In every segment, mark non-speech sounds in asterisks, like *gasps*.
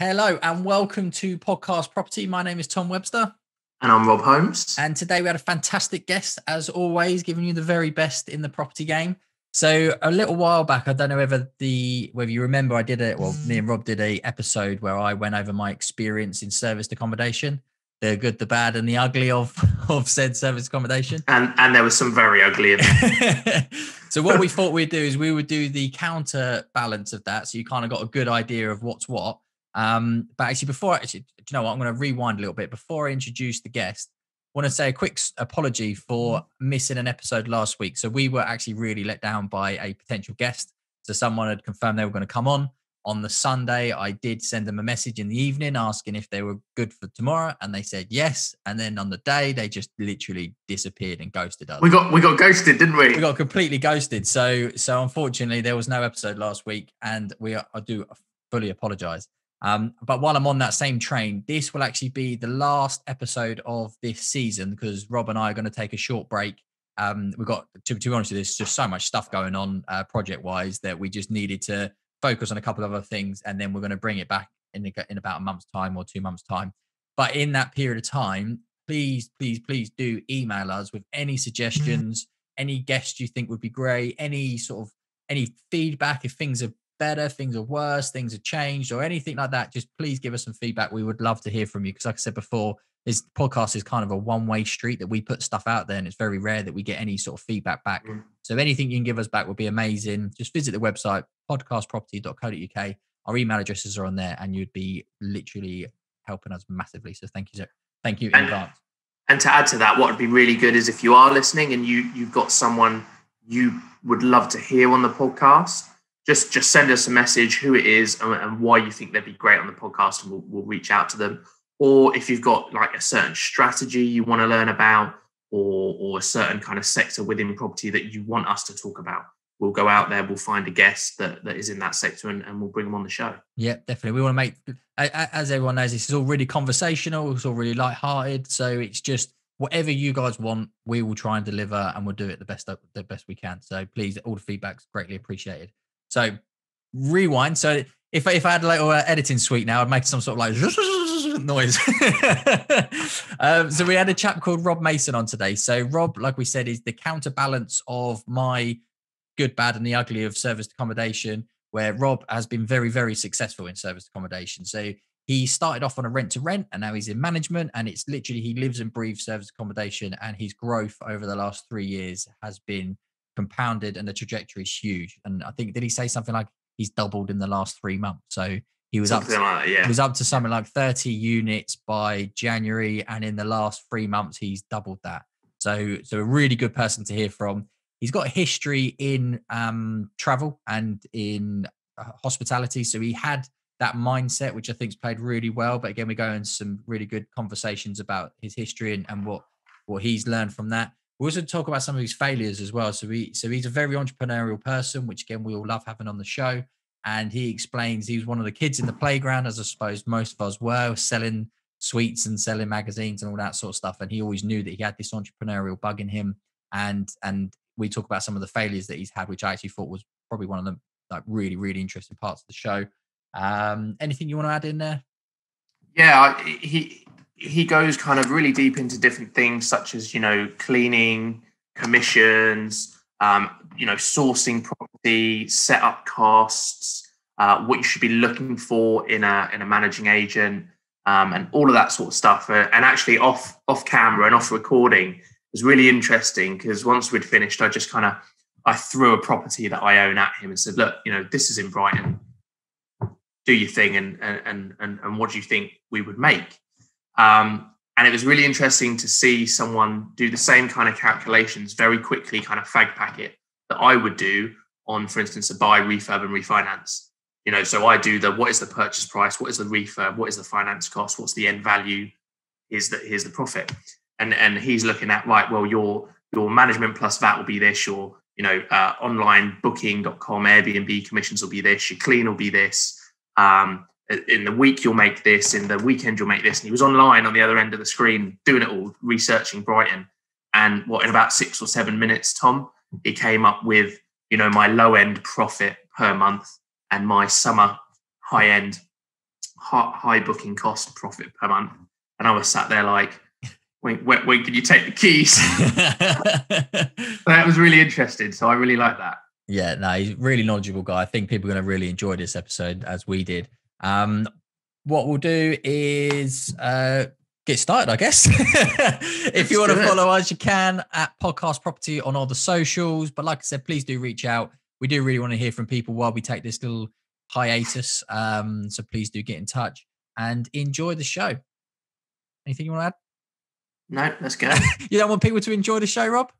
Hello and welcome to Podcast Property. My name is Tom Webster. And I'm Rob Holmes. And today we had a fantastic guest, as always, giving you the very best in the property game. So a little while back, I don't know whether the whether you remember, I did it. Well, me and Rob did a episode where I went over my experience in serviced accommodation, the good, the bad, and the ugly of *laughs* of said service accommodation. And and there was some very ugly. *laughs* so what we thought we'd do is we would do the counterbalance of that, so you kind of got a good idea of what's what um, but actually, before actually, do you know what? I'm going to rewind a little bit before I introduce the guest. I want to say a quick apology for mm-hmm. missing an episode last week. So we were actually really let down by a potential guest. So someone had confirmed they were going to come on on the Sunday. I did send them a message in the evening asking if they were good for tomorrow, and they said yes. And then on the day, they just literally disappeared and ghosted us. We got we got ghosted, didn't we? We got completely ghosted. So so unfortunately, there was no episode last week, and we are, I do fully apologize. Um, but while I'm on that same train, this will actually be the last episode of this season because Rob and I are going to take a short break. Um, we've got, to, to be honest with there's just so much stuff going on uh, project wise that we just needed to focus on a couple of other things and then we're going to bring it back in, in about a month's time or two months' time. But in that period of time, please, please, please do email us with any suggestions, mm-hmm. any guests you think would be great, any sort of any feedback if things are better, things are worse, things have changed, or anything like that, just please give us some feedback. We would love to hear from you because, like I said before, this podcast is kind of a one-way street that we put stuff out there, and it's very rare that we get any sort of feedback back. Mm. So, anything you can give us back would be amazing. Just visit the website podcastproperty.co.uk. Our email addresses are on there, and you'd be literally helping us massively. So, thank you, sir. Thank you in and, advance. And to add to that, what would be really good is if you are listening and you you've got someone you would love to hear on the podcast just just send us a message who it is and, and why you think they'd be great on the podcast and we'll, we'll reach out to them. Or if you've got like a certain strategy you want to learn about or or a certain kind of sector within property that you want us to talk about we'll go out there we'll find a guest that, that is in that sector and, and we'll bring them on the show. Yeah definitely. We want to make as everyone knows this is all really conversational it's all really light-hearted so it's just whatever you guys want we will try and deliver and we'll do it the best the best we can. So please all the feedback's greatly appreciated so rewind. So if if I had a little editing suite now, I'd make some sort of like *laughs* noise. *laughs* um, so we had a chap called Rob Mason on today. So Rob, like we said, is the counterbalance of my good, bad, and the ugly of service accommodation. Where Rob has been very, very successful in service accommodation. So he started off on a rent to rent and now he's in management and it's literally he lives and breathes service accommodation and his growth over the last three years has been compounded and the trajectory is huge. And I think did he say something like he's doubled in the last three months? So he was something up to, like that, yeah. he was up to something like 30 units by January, and in the last three months he's doubled that. So so a really good person to hear from. He's got a history in um, travel and in uh, hospitality, so he had that mindset, which I think's played really well. But again, we go into some really good conversations about his history and, and what what he's learned from that. We also talk about some of his failures as well. So he so he's a very entrepreneurial person, which again we all love having on the show. And he explains he was one of the kids in the playground, as I suppose most of us were, selling sweets and selling magazines and all that sort of stuff. And he always knew that he had this entrepreneurial bug in him. And and we talk about some of the failures that he's had, which I actually thought was probably one of the like really really interesting parts of the show. Um, anything you want to add in there? Yeah, he he goes kind of really deep into different things such as you know cleaning commissions um, you know sourcing property setup costs uh, what you should be looking for in a in a managing agent um, and all of that sort of stuff. Uh, and actually off off camera and off recording was really interesting because once we'd finished i just kind of i threw a property that i own at him and said look you know this is in brighton. Do your thing and and and, and what do you think we would make um, and it was really interesting to see someone do the same kind of calculations very quickly, kind of fag packet that I would do on, for instance, a buy, refurb, and refinance. You know, so I do the what is the purchase price, what is the refurb, what is the finance cost, what's the end value, here's the here's the profit. And and he's looking at right, well, your your management plus VAT will be this, your you know, uh, online booking.com, Airbnb commissions will be this, your clean will be this. Um, in the week you'll make this, in the weekend you'll make this. And he was online on the other end of the screen doing it all, researching Brighton. And what in about six or seven minutes, Tom, he came up with, you know, my low end profit per month and my summer high end high, high booking cost profit per month, and I was sat there like, "Wait, when, when can you take the keys?" *laughs* that was really interesting. So I really like that. Yeah, no, he's a really knowledgeable guy. I think people are going to really enjoy this episode as we did. Um, what we'll do is uh, get started, I guess. *laughs* if Let's you want to follow us, you can at Podcast Property on all the socials. But like I said, please do reach out. We do really want to hear from people while we take this little hiatus. Um, so please do get in touch and enjoy the show. Anything you want to add? No, let's go. *laughs* You don't want people to enjoy the show, Rob?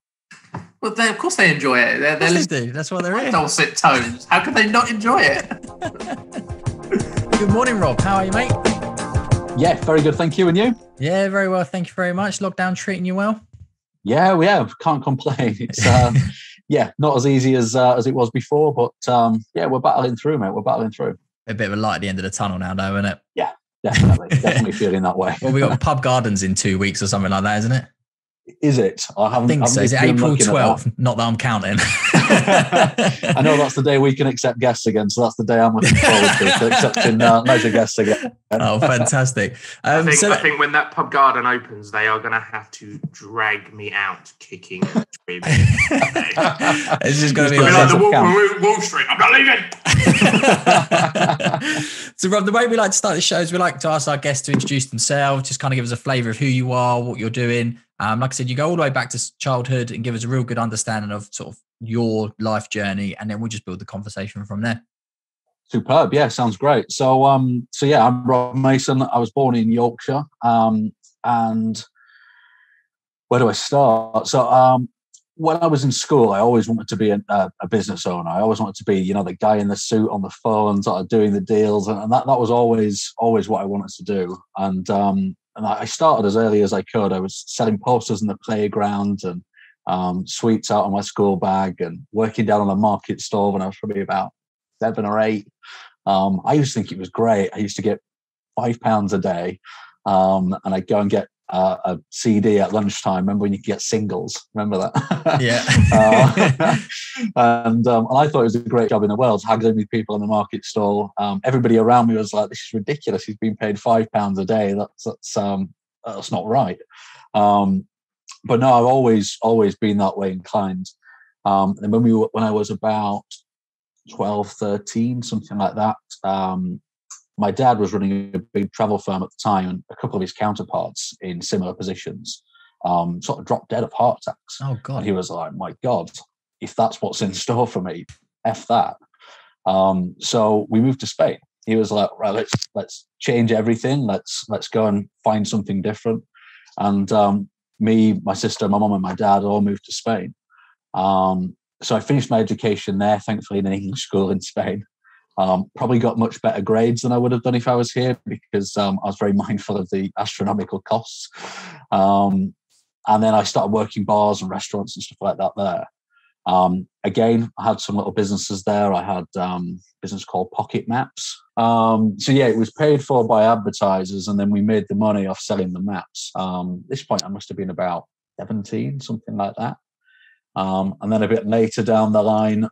well, they, of course they enjoy it. They're, they're they do. That's why they're in. dulcet tones. How could they not enjoy it? *laughs* Good morning, Rob. How are you, mate? Yeah, very good. Thank you. And you? Yeah, very well. Thank you very much. Lockdown treating you well? Yeah, we have. Can't complain. *laughs* It's um, yeah, not as easy as uh, as it was before, but um, yeah, we're battling through, mate. We're battling through. A bit of a light at the end of the tunnel now, though, isn't it? Yeah, definitely, definitely feeling that way. *laughs* Well, we got *laughs* pub gardens in two weeks or something like that, isn't it? Is it? I I haven't. think so. haven't Is it April looking at that. 12th? Not that I'm counting. *laughs* I know that's the day we can accept guests again, so that's the day I'm looking forward to, to accepting uh, leisure guests again. *laughs* oh, fantastic. I, Um, think, so, I think when that pub garden opens, they are going to have to drag me out kicking and screaming. *laughs* it's just going to be Just We're put like like the Sense of Wall, Wall- Wall Street. I'm not leaving. so, Rob, the way we like to start the show is we like to ask our guests to introduce themselves, just kind of give us a flavour of who you are, what you're doing. Um, like I said, you go all the way back to childhood and give us a real good understanding of sort of your life journey, and then we'll just build the conversation from there. Superb. Yeah, sounds great. So, um, so yeah, I'm Rob Mason. I was born in Yorkshire, um, and where do I start? So, um, when I was in school, I always wanted to be a, a, a business owner. I always wanted to be, you know, the guy in the suit on the phone, sort of doing the deals, and, and that that was always always what I wanted to do. And um, and I started as early as I could. I was selling posters in the playground and um, sweets out of my school bag, and working down on a market stall when I was probably about seven or eight. Um, I used to think it was great. I used to get five pounds a day, um, and I'd go and get uh, a CD at lunchtime. Remember when you could get singles? Remember that? *laughs* Yeah. Uh, and um, and I thought it was a great job in the world, haggling with people in the market stall. Um, everybody around me was like, "This is ridiculous. He's being paid five pounds a day. That's that's um, that's not right." Um, but no, I've always always been that way inclined. Um, and when we were, when I was about 12, 13, something like that, um, my dad was running a big travel firm at the time, and a couple of his counterparts in similar positions um, sort of dropped dead of heart attacks. Oh, And God. he was like, "My God, if that's what's in store for me, f that." Um, so we moved to Spain. He was like, "Right, let's let's change everything. Let's let's go and find something different." And um, me, my sister, my mum, and my dad all moved to Spain. Um, so I finished my education there, thankfully, in an English school in Spain. Um, probably got much better grades than I would have done if I was here because um, I was very *laughs* mindful of the astronomical costs. Um, and then I started working bars and restaurants and stuff like that there. Um, again, I had some little businesses there. I had um, business called Pocket Maps. Um, so yeah, it was paid for by advertisers, and then we made the money off selling the maps. At this point, I must have been about seventeen, something like that. And then a bit later down the line,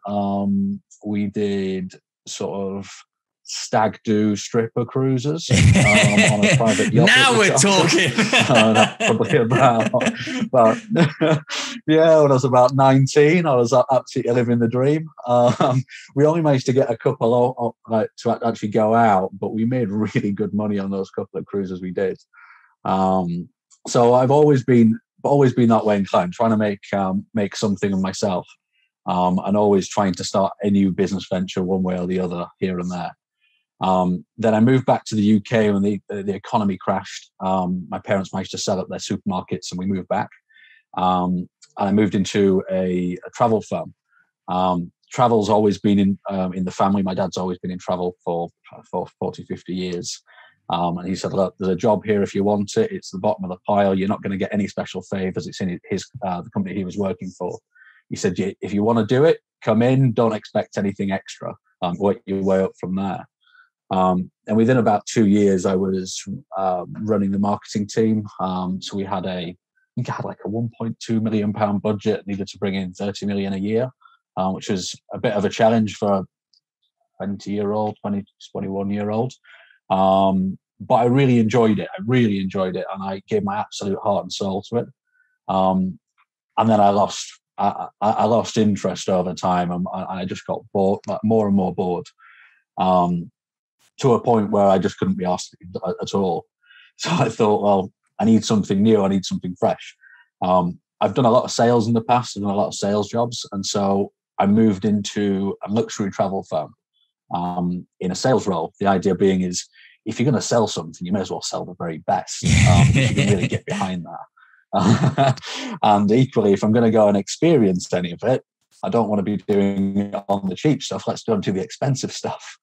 we did sort of stag do stripper cruises *laughs* um, on a private yacht. now we we're talking. *laughs* That's probably about, about *laughs* yeah, when I was about 19, I was absolutely living the dream. Um, we only managed to get a couple of, of, like, to actually go out, but we made really good money on those couple of cruises we did. Um, so I've always been always been that way inclined, trying to make um, make something of myself, um, and always trying to start a new business venture one way or the other here and there. Um, then I moved back to the UK when the, the, economy crashed. Um, my parents managed to sell up their supermarkets and we moved back. Um, and I moved into a, a travel firm. Um, travel's always been in, um, in the family. My dad's always been in travel for, for 40, 50 years. Um, and he said, look, there's a job here if you want it. It's the bottom of the pile. You're not going to get any special favors. It's in his, uh, the company he was working for. He said, if you want to do it, come in. Don't expect anything extra. Um, work your way up from there. Um, and within about two years, I was uh, running the marketing team. Um, so we had a, I think I had like a 1.2 million pound budget, needed to bring in 30 million a year, um, which was a bit of a challenge for a 20 year old, 20, 21 year old. Um, but I really enjoyed it. I really enjoyed it, and I gave my absolute heart and soul to it. Um, and then I lost, I, I, lost interest over time, and I just got bored, more and more bored, um, to a point where I just couldn't be asked at all. *laughs* So I thought, well, I need something new. I need something fresh. Um, I've done a lot of sales in the past. I've done a lot of sales jobs, and so I moved into a luxury travel firm um, in a sales role. The idea being is if you're going to sell something, you may as well sell the very best. Um, you can really get *laughs* behind that. *laughs* and equally, if I'm going to go and experience any of it, I don't want to be doing it on the cheap stuff. Let's go and do the expensive stuff.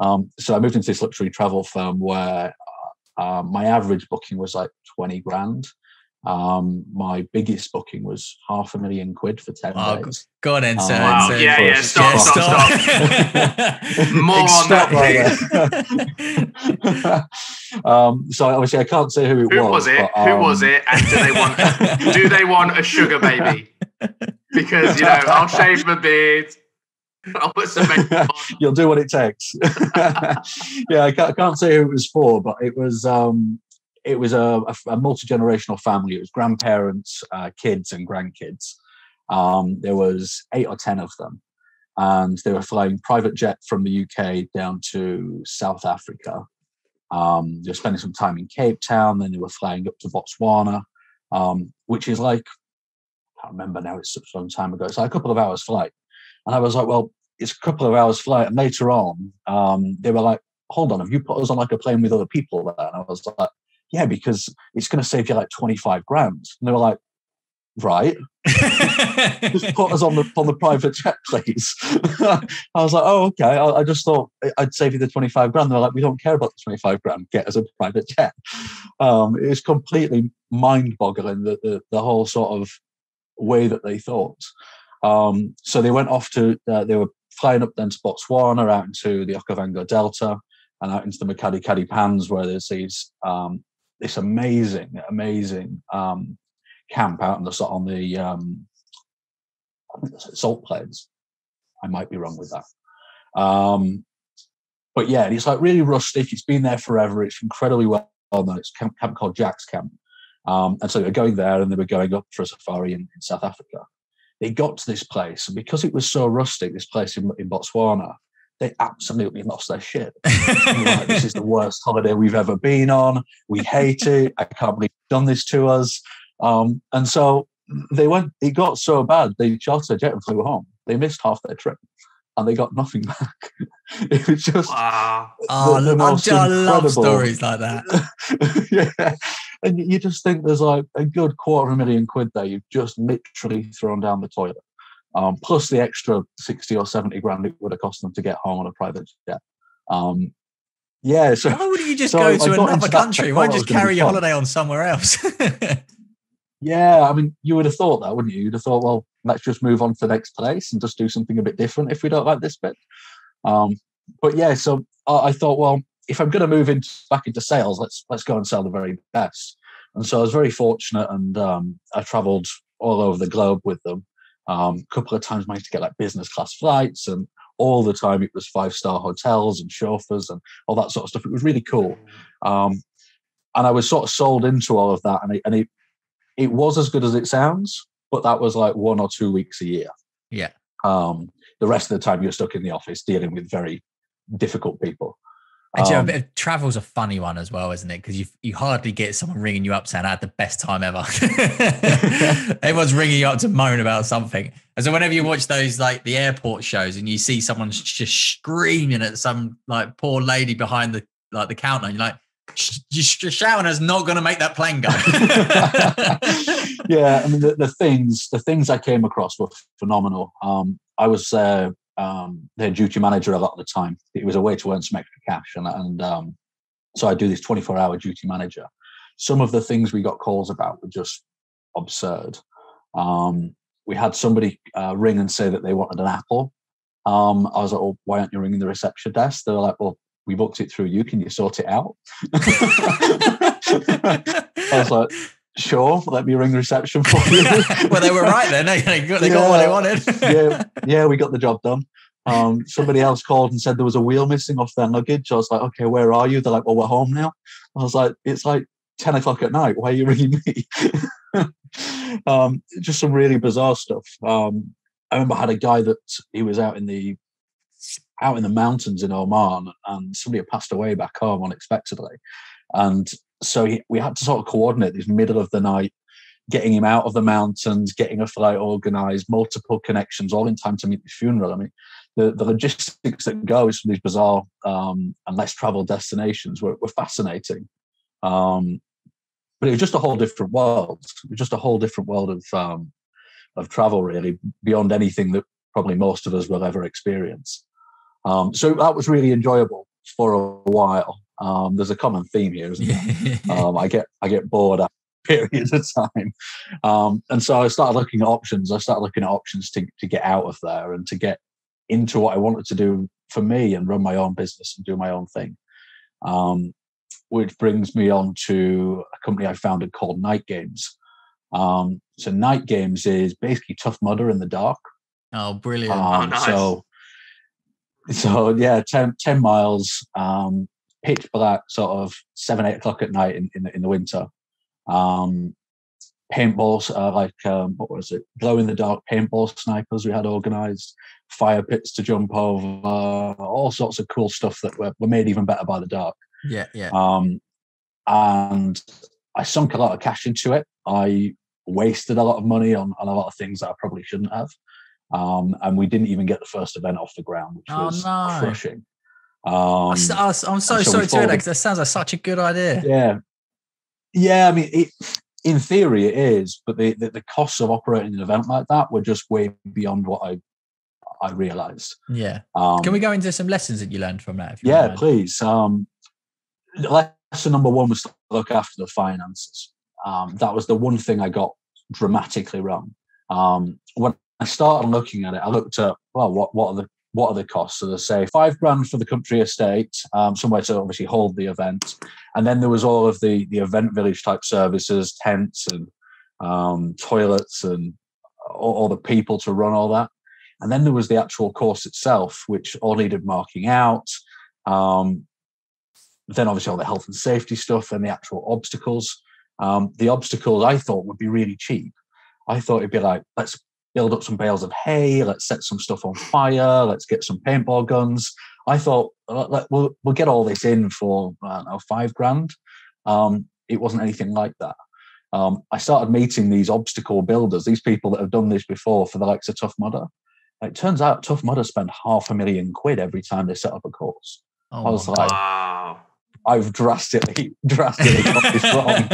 Um, so I moved into this luxury travel firm where uh, my average booking was like 20 grand. Um, my biggest booking was half a million quid for 10 oh, days. Go on, Enzo. Um, wow. Yeah, yeah, stop, yeah, stop, stop. stop. *laughs* More on that, *laughs* um, so obviously I can't say who it who was. was it? But, who was um, it? And do they want do they want a sugar baby? Because you know, I'll shave my beard. *laughs* I'll put some You'll do what it takes. yeah, I can't, I can't, say who it was for, but it was um, it was a, a, a multi generational family. It was grandparents, uh, kids, and grandkids. Um, there was eight or ten of them, and they were flying private jet from the UK down to South Africa. Um, they were spending some time in Cape Town, then they were flying up to Botswana, um, which is like I can't remember now. It's such a long time ago. It's like a couple of hours flight, and I was like, well, it's a couple of hours flight. And later on, um, they were like, hold on, have you put us on like a plane with other people there? And I was like, yeah, because it's going to save you like 25 grand. And they were like, right. *laughs* just put us on the on the private jet, please. *laughs* I was like, oh, okay. I, I, just thought I'd save you the 25 grand. They're like, we don't care about the 25 grand. Get us a private jet. Um, it was completely mind boggling, the, the, the, whole sort of way that they thought. Um, so they went off to, uh, they were flying up then to Botswana, out into the Okavango Delta, and out into the Makgadikgadi Pans, where there's these um, this amazing, amazing um, camp out on the on the um, salt plains. I might be wrong with that. Um, but yeah, it's like really rustic. It's been there forever. It's incredibly well known. It's camp, camp called Jack's Camp. Um, and so they were going there and they were going up for a safari in, in South Africa. They got to this place, and because it was so rustic, this place in, in Botswana, they absolutely lost their shit. *laughs* like, this is the worst holiday we've ever been on. We hate it. I can't believe you've done this to us. Um, and so they went, it got so bad, they chartered a jet and flew home. They missed half their trip and they got nothing *laughs* back. it was just wow. Oh, the, the most I love stories like that. *laughs* yeah. And you just think there's like a good quarter of a million quid there you've just literally thrown down the toilet um, plus the extra 60 or 70 grand it would have cost them to get home on a private jet. Um, yeah. So, Why would you just so go to another country? Why just carry your holiday on somewhere else? *laughs* yeah. I mean, you would have thought that, wouldn't you? You'd have thought, well, let's just move on to the next place and just do something a bit different if we don't like this bit. Um, but yeah, so I, I thought, well, if I'm going to move into, back into sales, let's let's go and sell the very best. And so I was very fortunate, and um, I travelled all over the globe with them. Um, a couple of times managed to get like business class flights, and all the time it was five star hotels and chauffeurs and all that sort of stuff. It was really cool, um, and I was sort of sold into all of that, and it, and it it was as good as it sounds, but that was like one or two weeks a year. Yeah. Um, the rest of the time you're stuck in the office dealing with very difficult people. Um, you know, travel's a funny one as well, isn't it? Because you you hardly get someone ringing you up saying, "I had the best time ever." *laughs* Everyone's ringing you up to moan about something. And so whenever you watch those like the airport shows and you see someone just screaming at some like poor lady behind the like the counter, and you're like, just shouting is not going to make that plane go. *laughs* yeah, I mean the, the, things the things I came across were phenomenal. Um, I was uh, um, their duty manager a lot of the time. It was a way to earn some extra cash, and, and um, so I do this 24 hour duty manager. Some of the things we got calls about were just absurd. Um, we had somebody uh, ring and say that they wanted an apple. Um, I was like, "Well, why aren't you ringing the reception desk?" They were like, "Well, we booked it through you. Can you sort it out?" *laughs* I was like, sure, let me ring reception for you. *laughs* well, they were right then. They got, they yeah, got what they wanted. *laughs* yeah, yeah, we got the job done. Um, somebody else called and said there was a wheel missing off their luggage. I was like, okay, where are you? They're like, well, we're home now. I was like, it's like 10 o'clock at night. Why are you *laughs* ringing me? um, just some really bizarre stuff. Um, I remember I had a guy that he was out in the out in the mountains in Oman, and somebody had passed away back home unexpectedly, and so he, we had to sort of coordinate this middle of the night, getting him out of the mountains, getting a flight organised, multiple connections, all in time to meet the funeral. I mean, the, the logistics that goes from these bizarre um, and less travelled destinations were, were fascinating. Um, but it was just a whole different world. It was just a whole different world of um, of travel, really, beyond anything that probably most of us will ever experience. Um, so that was really enjoyable for a while. Um, there's a common theme here, isn't there? *laughs* um, I get I get bored after *laughs* periods of time, um, and so I started looking at options. I started looking at options to to get out of there and to get into what I wanted to do for me and run my own business and do my own thing. Um, which brings me on to a company I founded called Night Games. Um, so Night Games is basically Tough Mudder in the dark. Oh, brilliant! Oh, Um, nice. So, so yeah, 10, 10 miles, um, pitch black, sort of seven, eight o'clock at night in, in, the, in the winter. Um, paintballs, uh, like, um, what was it? Glow in the dark paintball snipers we had organized, fire pits to jump over, all sorts of cool stuff that were, were made even better by the dark. yeah, yeah. Um, and I sunk a lot of cash into it. I wasted a lot of money on, on a lot of things that I probably shouldn't have. Um, and we didn't even get the first event off the ground, which Oh, was no. crushing. Um, I I'm so so sorry to hear that because that sounds like such a good idea. yeah, yeah. I mean, it, in theory, it is, but the, the the costs of operating an event like that were just way beyond what I I realized. Yeah. Um, Can we go into some lessons that you learned from that? If you Yeah, mind? please. Um, lesson number one was to look after the finances. Um, that was the one thing I got dramatically wrong. Um, when I started looking at it, I looked at well, what what are the what are the costs? So they say five grand for the country estate, um, somewhere to obviously hold the event, and then there was all of the the event village type services, tents and um, toilets and all, all the people to run all that. And then there was the actual course itself, which all needed marking out. Um, then obviously all the health and safety stuff and the actual obstacles. Um, the obstacles I thought would be really cheap. I thought it'd be like, let's build up some bales of hay, let's set some stuff on fire, let's get some paintball guns. I thought let, let- we'll, we'll get all this in for I don't know, five grand. Um, it wasn't anything like that. Um, I started meeting these obstacle builders, these people that have done this before for the likes of Tough Mudder. It turns out Tough Mudder spend half a million quid every time they set up a course. Oh, I was like, Wow. I've drastically, *laughs* drastically got this wrong.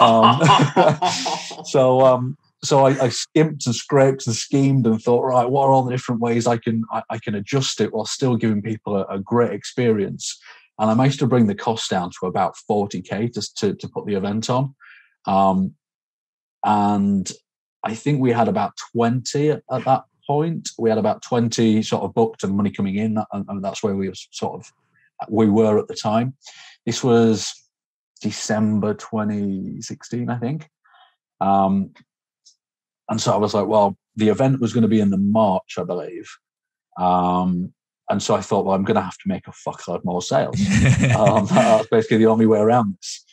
*laughs* um, *laughs* so, um, so I, I skimped and scraped and schemed and thought, right, what are all the different ways I can I, I can adjust it while still giving people a, a great experience? And I managed to bring the cost down to about 40k just to, to put the event on. Um, and I think we had about 20 at, at that point. We had about 20 sort of booked and money coming in, and, and that's where we were sort of we were at the time. This was December 2016, I think. Um, and so I was like, well, the event was going to be in the March, I believe. Um, and so I thought, well, I'm going to have to make a fuckload more sales. *laughs* um, *laughs* that's basically the only way around this.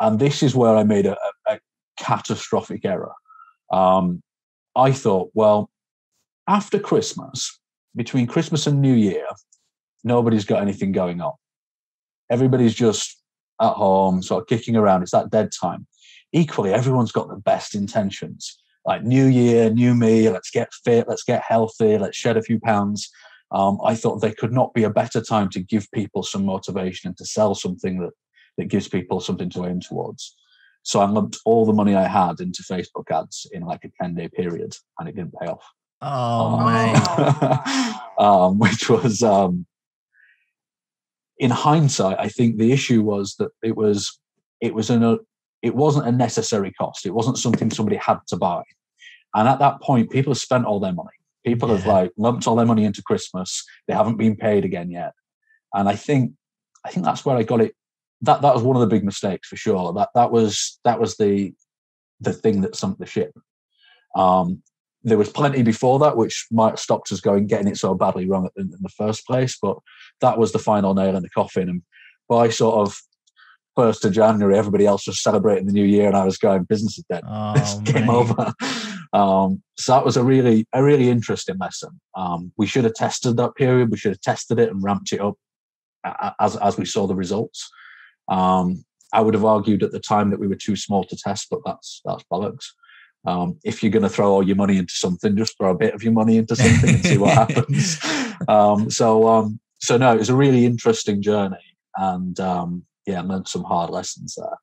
And this is where I made a, a, a catastrophic error. Um, I thought, well, after Christmas, between Christmas and New Year, nobody's got anything going on. Everybody's just at home, sort of kicking around. It's that dead time. Equally, everyone's got the best intentions. Like New Year, new me. Let's get fit. Let's get healthy. Let's shed a few pounds. Um, I thought there could not be a better time to give people some motivation and to sell something that that gives people something to aim towards. So I lumped all the money I had into Facebook ads in like a ten day period, and it didn't pay off oh, Um, mate. *laughs* um, which was um, in hindsight i think the issue was that it was it was an it wasn't a necessary cost. It wasn't something somebody had to buy. And at that point people have spent all their money. People have like lumped all their money into christmas. They haven't been paid again yet. And i think i think that's where i got it. That that was one of the big mistakes for sure. That that was that was the the thing that sunk the ship. Um there was plenty before that, which might have stopped us going getting it so badly wrong in, in the first place. But that was the final nail in the coffin. And by sort of first of January, everybody else was celebrating the new year, and I was going, business is dead. Oh, *laughs* game over. Um, so that was a really a really interesting lesson. Um, we should have tested that period. We should have tested it and ramped it up as as we saw the results. Um, I would have argued at the time that we were too small to test, but that's that's bollocks. Um, if you're going to throw all your money into something, just throw a bit of your money into something and see what *laughs* happens. Um, so um, so no, it was a really interesting journey, and yeah, learned some hard lessons there.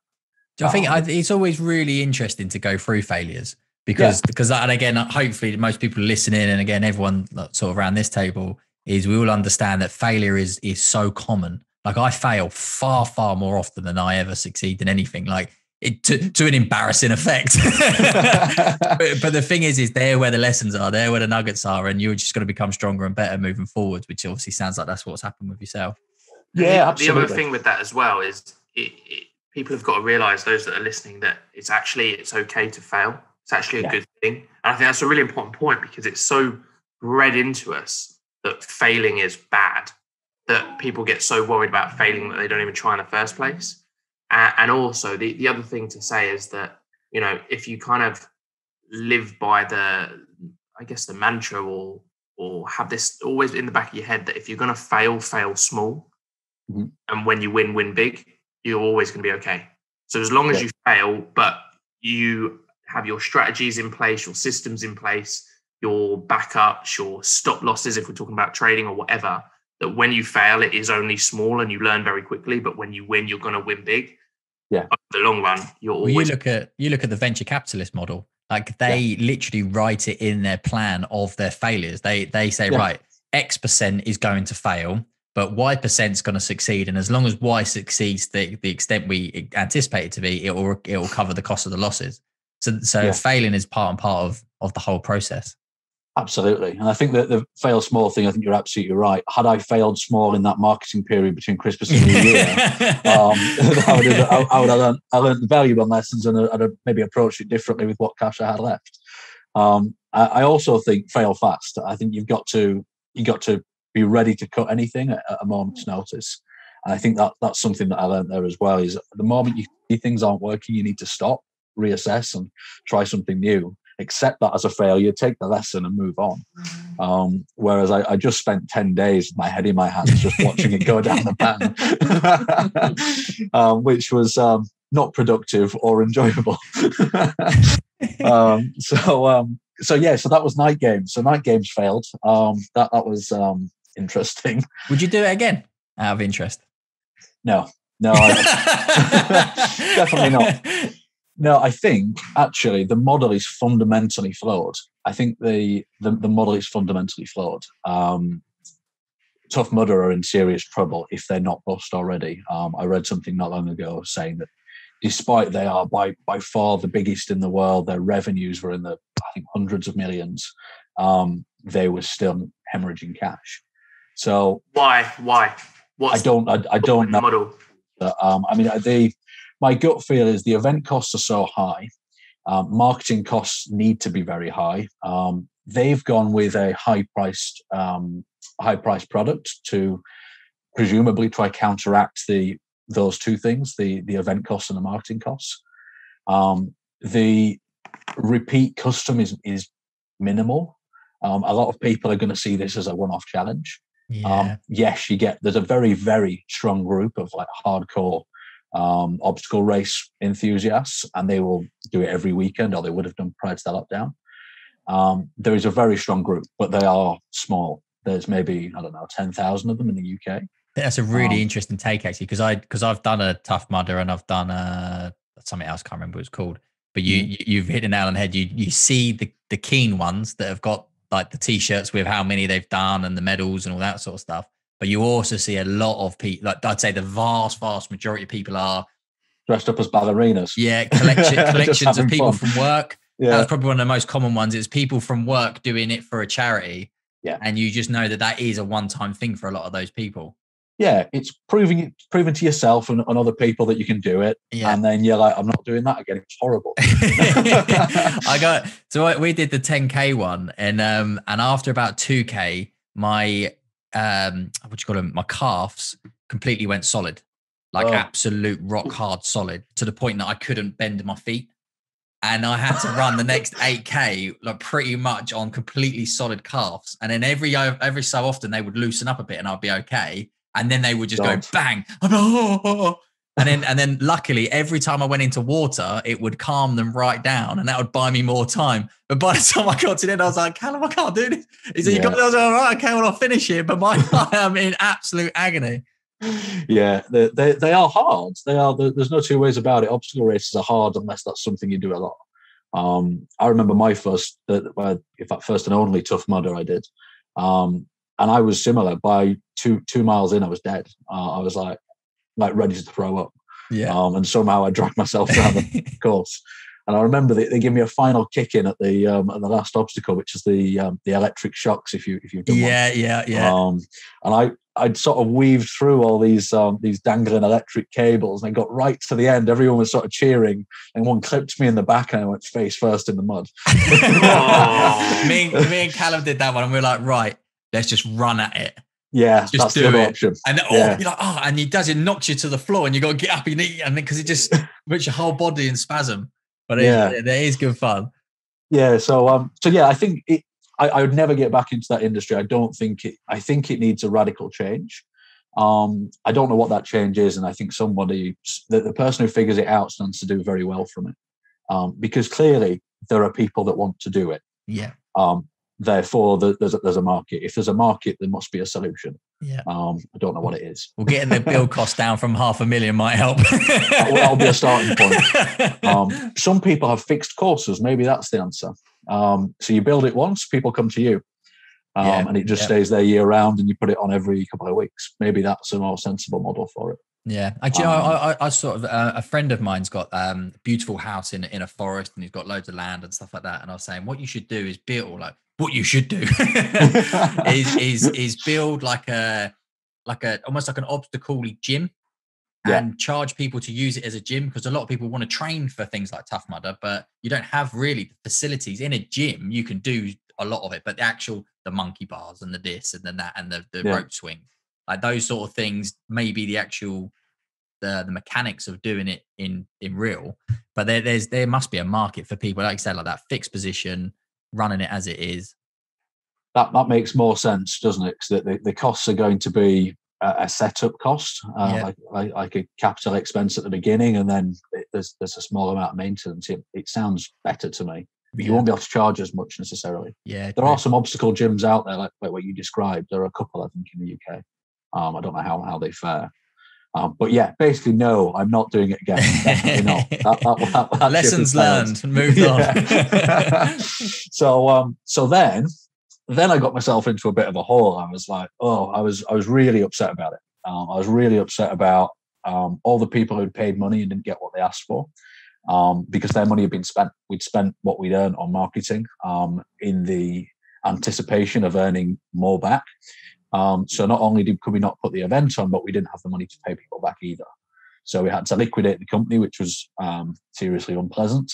Do I think Um, I, it's always really interesting to go through failures because because and again hopefully most people listening and again everyone sort of around this table is we all understand that failure is is so common. Like I fail far far more often than I ever succeed in anything. Like it to, to an embarrassing effect. *laughs* but, but the thing is, is there where the lessons are, there where the nuggets are, and you're just going to become stronger and better moving forward. Which obviously sounds like that's what's happened with yourself. Yeah, the, absolutely. The other thing with that as well is it, it, people have got to realize those that are listening that it's actually it's okay to fail. It's actually a Yeah. good thing, and I think that's a really important point because it's so bred into us that failing is bad. That people get so worried about failing that they don't even try in the first place. And, and also, the, the other thing to say is that you know if you kind of live by the, I guess the mantra or or have this always in the back of your head that if you're going to fail, fail small Mm-hmm. and when you win, win big, you're always going to be okay. So as long as you fail, but you have your strategies in place, your systems in place, your backups, your stop losses, if we're talking about trading or whatever, that when you fail, it is only small and you learn very quickly. But when you win, you're going to win big. Yeah. Over the long run, you're Well, you look at you look at the venture capitalist model. Like they literally write it in their plan of their failures. They they say Yeah. right, X percent is going to fail, but Y percent is going to succeed. And as long as Y succeeds the the extent we anticipate it to be, it will it will cover the cost of the losses. So so Yeah. failing is part and part of of the whole process. Absolutely. And I think that the fail small thing, I think you're absolutely right. Had I failed small in that marketing period between Christmas and New Year, *laughs* um, *laughs* I, would have, I, I would have learned, I learned the valuable lessons and I'd have maybe approached it differently with what cash I had left. Um, I, I also think fail fast. I think you've got to you've got to be ready to cut anything at, at a moment's notice. And I think that that's something that I learned there as well. Is the moment you see things aren't working, you need to stop, reassess, and try something new. Accept that as a failure, take the lesson, and move on. Um, whereas I, I just spent 10 days with my head in my hands just watching it go down the pan, *laughs* um, which was um, not productive or enjoyable. *laughs* um, so, um, so yeah, so that was night games. So night games failed. Um, that, that was um, interesting. *laughs* Would you do it again out of interest? No, no, I, *laughs* Definitely not. No, I think actually the model is fundamentally flawed. I think the the, the model is fundamentally flawed. Um, Tough Mudder are in serious trouble if they're not bust already. Um, I read something not long ago saying that despite they are by by far the biggest in the world, their revenues were in the I think hundreds of millions. Um, they were still hemorrhaging cash. So why why what's I don't I, I don't know. model um, I mean, the my gut feel is the event costs are so high, um, marketing costs need to be very high. Um, they've gone with a high priced um, high priced product to presumably try counteract the those two things the the event costs and the marketing costs. Um, the repeat custom is is minimal. Um, a lot of people are going to see this as a one off challenge. Yeah. Um, yes, you get there's a very very strong group of like hardcore um, obstacle race enthusiasts, and they will do it every weekend, or they would have done prior to the lockdown. Um, there is a very strong group, but they are small. There's maybe I don't know ten thousand of them in the UK. That's a really Um, interesting take actually, because I because I've done a tough mudder and I've done a something else. I can't remember what it's called. But you, you you've hit an nail on head. You you see the the keen ones that have got like the t-shirts with how many they've done and the medals and all that sort of stuff. But you also see a lot of people. Like I'd say the vast vast majority of people are Dressed up as ballerinas. yeah collection, *laughs* collections of people fun. from work. That Yeah, was probably one of the most common ones. It's people from work doing it for a charity. Yeah. And you just know that that is a one time thing for a lot of those people. Yeah, it's proving it, proving to yourself and, and other people that you can do it, Yeah. and then you're like, I'm not doing that again. It's horrible. *laughs* I got *laughs* so I- we did the 10k one, and um, and after about 2k, my um, what you call them? My calves completely went solid, like Oh. absolute rock hard solid, to the point that I couldn't bend my feet, and I had to run the next *laughs* 8k like pretty much on completely solid calves, and then every every so often they would loosen up a bit, and I'd be okay, and then they would just God. go bang. I'm. *laughs* And then, and then, luckily, every time I went into water, it would calm them right down, and that would buy me more time. But by the *laughs* time I got to the end, I was like, "Callum, I can't do this." He said, "You got." I was like, "All right, okay, well, I'll finish it." But my, *laughs* I am in absolute agony. yeah, they, they they are hard. They are. There's no two ways about it. Obstacle races are hard unless that's something you do a lot. Um, I remember my first, uh, well, in fact, first and only tough mudder I did, um, and I was similar. By two two miles in, I was dead. Uh, I was like like ready to throw up. Yeah. Um, and somehow I dragged myself down the *laughs* course. And I remember they, they give me a final kick in at the um, at the last obstacle, which is the um, the electric shocks. If you if you've done one. yeah, yeah, yeah. Um, and I I'd sort of weaved through all these um, these dangling electric cables, and I got right to the end. Everyone was sort of cheering, and one clipped me in the back, and I went face first in the mud. Oh. *laughs* *laughs* me, me and Callum did that one, and we are like, right, let's just run at it. Yeah, Just that's do the other it. option. And then, oh, Yeah. you're like, oh, and he does it, knocks you to the floor, and you got to get up your knee, and because it just *laughs* puts your whole body in spasm. But it, Yeah. it is good fun. Yeah, so um, so yeah, I think it. I, I would never get back into that industry. I don't think it. I think it needs a radical change. Um, I don't know what that change is, and I think somebody, the, the person who figures it out, stands to do very well from it, um, because clearly there are people that want to do it. Yeah, Um, therefore, the, there's a, there's a market. If there's a market, there must be a solution. yeah. Um, I don't know what it is. Well, getting the bill *laughs* cost down from half a million might help. will- that'll be a starting point. *laughs* Um, some people have fixed courses. Maybe that's the answer. Um, so you build it once, people come to you, um, Yeah, and it just yeah. stays there year round, and you put it on every couple of weeks. Maybe that's a more sensible model for it. Yeah, actually, Um, I, I, I sort of uh, a friend of mine's got um, a beautiful house in in a forest, and he's got loads of land and stuff like that. And I was saying, what you should do is build like what you should do *laughs* is is is build like a like a almost like an obstacle gym Yeah. and charge people to use it as a gym because a lot of people want to train for things like tough mudder but you don't have really the facilities in a gym you can do a lot of it but the actual the monkey bars and the this and then that and the, the Yeah. rope swing like those sort of things maybe the actual the the mechanics of doing it in in real but there, there's there must be a market for people like I said like that fixed position running it as it is That that makes more sense, doesn't it? Because the, the costs are going to be a, a setup cost, uh, Yeah. like, like like a capital expense at the beginning, and then it, there's there's a small amount of maintenance. It, it sounds better to me. But you Yeah. won't be able to charge as much necessarily. yeah There are some obstacle gyms out there, like, like what you described. There are a couple, I think, in the UK. Um, I don't know how, how they fare. Um, but yeah, basically, no, I'm not doing it again. *laughs* That, that, that, lessons learned moved *laughs* Yeah. on so um, so then, then I got myself into a bit of a hole. I was like, oh, I was I was really upset about it. Um, I was really upset about um, all the people who'd paid money and didn't get what they asked for. Um, because their money had been spent. We'd spent what we'd earned on marketing um, in the anticipation of earning more back. Um, so not only did could we not put the event on, but we didn't have the money to pay people back either. So we had to liquidate the company, which was um, seriously unpleasant.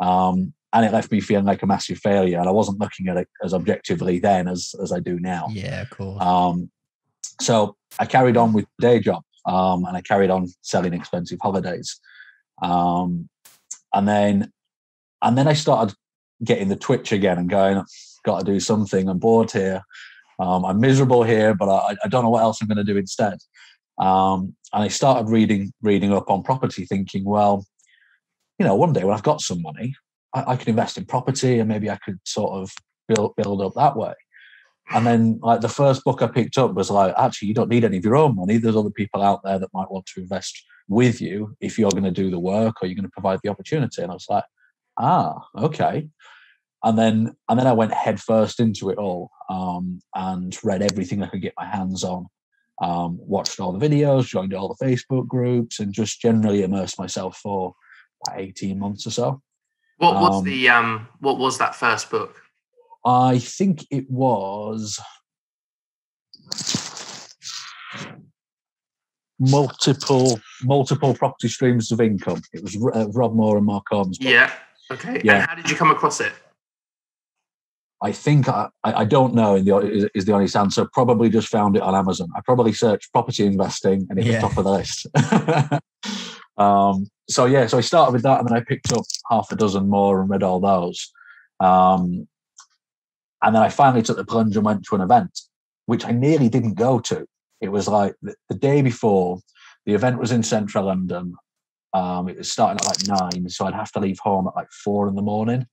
Um, and it left me feeling like a massive failure. And I wasn't looking at it as objectively then as, as I do now. yeah of course Um, so I carried on with the day job um, and I carried on selling expensive holidays. Um, and then and then I started getting the twitch again and going, got to do something. I'm bored here. Um, I'm miserable here, but I, I don't know what else I'm going to do instead. Um, and I started reading reading up on property, thinking, well, you know, one day when I've got some money, I, I could invest in property and maybe I could sort of build build up that way. And then, like the first book I picked up was like, actually, you don't need any of your own money. There's other people out there that might want to invest with you if you're going to do the work or you're going to provide the opportunity. And I was like, ah, okay. And then, and then I went headfirst into it all um, and read everything I could get my hands on. Um, watched all the videos, joined all the Facebook groups, and just generally immersed myself for about 18 months or so. What was Um, the um? What was that first book? I think it was. multiple multiple property streams of income. It was uh, Rob Moore and Mark Homer. Yeah. Okay. Yeah. And how did you come across it? I think I, I don't know. In the is, is the honest answer. Probably just found it on Amazon. I probably searched property investing and it Yeah. was top of the list. *laughs* um, so yeah, so I started with that, and then I picked up half a dozen more and read all those. Um, and then I finally took the plunge and went to an event, which I nearly didn't go to. It was like the, the day before. The event was in central London. Um, it was starting at like nine, so I'd have to leave home at like four in the morning.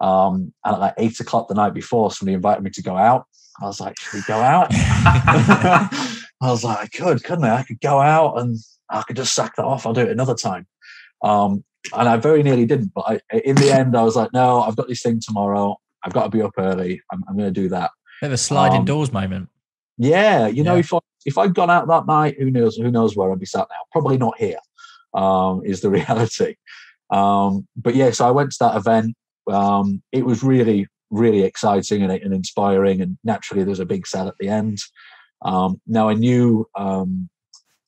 Um, and at like eight o'clock the night before, somebody invited me to go out. I was like, should we go out? *laughs* *laughs* I was like, I could, couldn't I? I could go out and I could just sack that off. I'll do it another time. Um, and I very nearly didn't, but I, in the end, I was like, no, I've got this thing tomorrow. I've got to be up early. I'm, I'm going to do that. Bit of a sliding Um, doors moment. Yeah, you know, Yeah. if I if I'd gone out that night, who knows? Who knows where I'd be sat now? Probably not here. Um, is the *laughs* reality. Um, but yeah, so I went to that event. Um, it was really, really exciting and, and inspiring. And naturally, there's a big sell at the end. Um, now I knew um,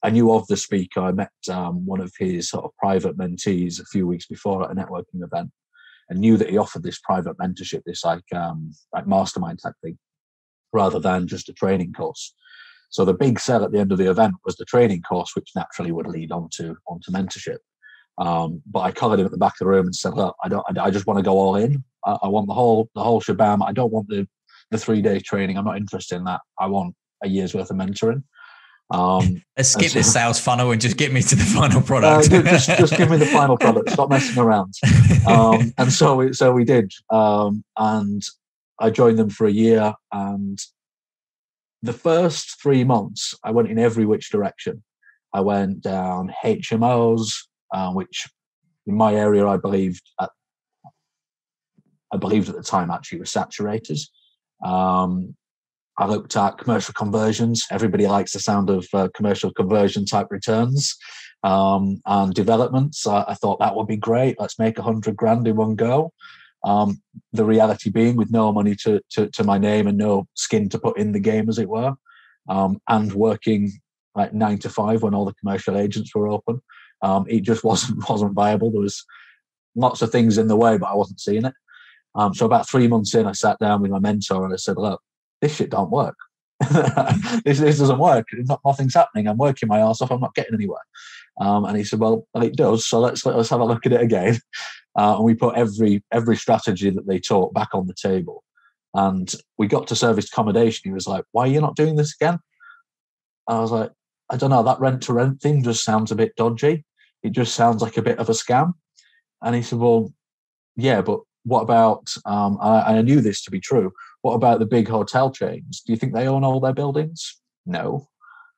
I knew of the speaker. I met um, one of his sort of private mentees a few weeks before at a networking event, and knew that he offered this private mentorship, this like um, like mastermind type thing, rather than just a training course. So the big sell at the end of the event was the training course, which naturally would lead on to onto mentorship. Um, but I collared him at the back of the room and said, "Look, I don't. I, I just want to go all in. I, I want the whole the whole shabam. I don't want the the three day training. I'm not interested in that. I want a year's worth of mentoring." Um, *laughs* Let's skip so- this sales funnel and just get me to the *laughs* final uh, product. ju- just just give me the final product. Stop messing around. um, *laughs* and so we, so we did. Um, and I joined them for a year. And the first three months, I went in every which direction. I went down HMOs, uh, which in my area, I believed at, I believed at the time actually were saturators. Um, I looked at commercial conversions. Everybody likes the sound of uh, commercial conversion type returns um, and developments. I, I thought that would be great. Let's make a hundred grand in one go. Um, the reality being, with no money to, to to my name and no skin to put in the game, as it were, um, and working like nine to five when all the commercial agents were open, um, it just *laughs* wasn't wasn't viable. There was lots of things in the way, but I wasn't seeing it. Um, so about three months in, I sat down with my mentor and I said, "Look, this shit don't work. *laughs* this, this doesn't work. Not, nothing's happening. I'm working my ass off. I'm not getting anywhere. Um, and he said, well, it does. So let's let's have a look at it again. *laughs* Uh, and we put every every strategy that they taught back on the table. And we got to service accommodation. He was like, why are you not doing this again? I was like, I don't know. That rent to rent thing just sounds a bit dodgy. It just sounds like a bit of a scam. And he said, well, yeah, but what about? Um, I, I knew this to be true. What about the big hotel chains? Do you think they own all their buildings? No.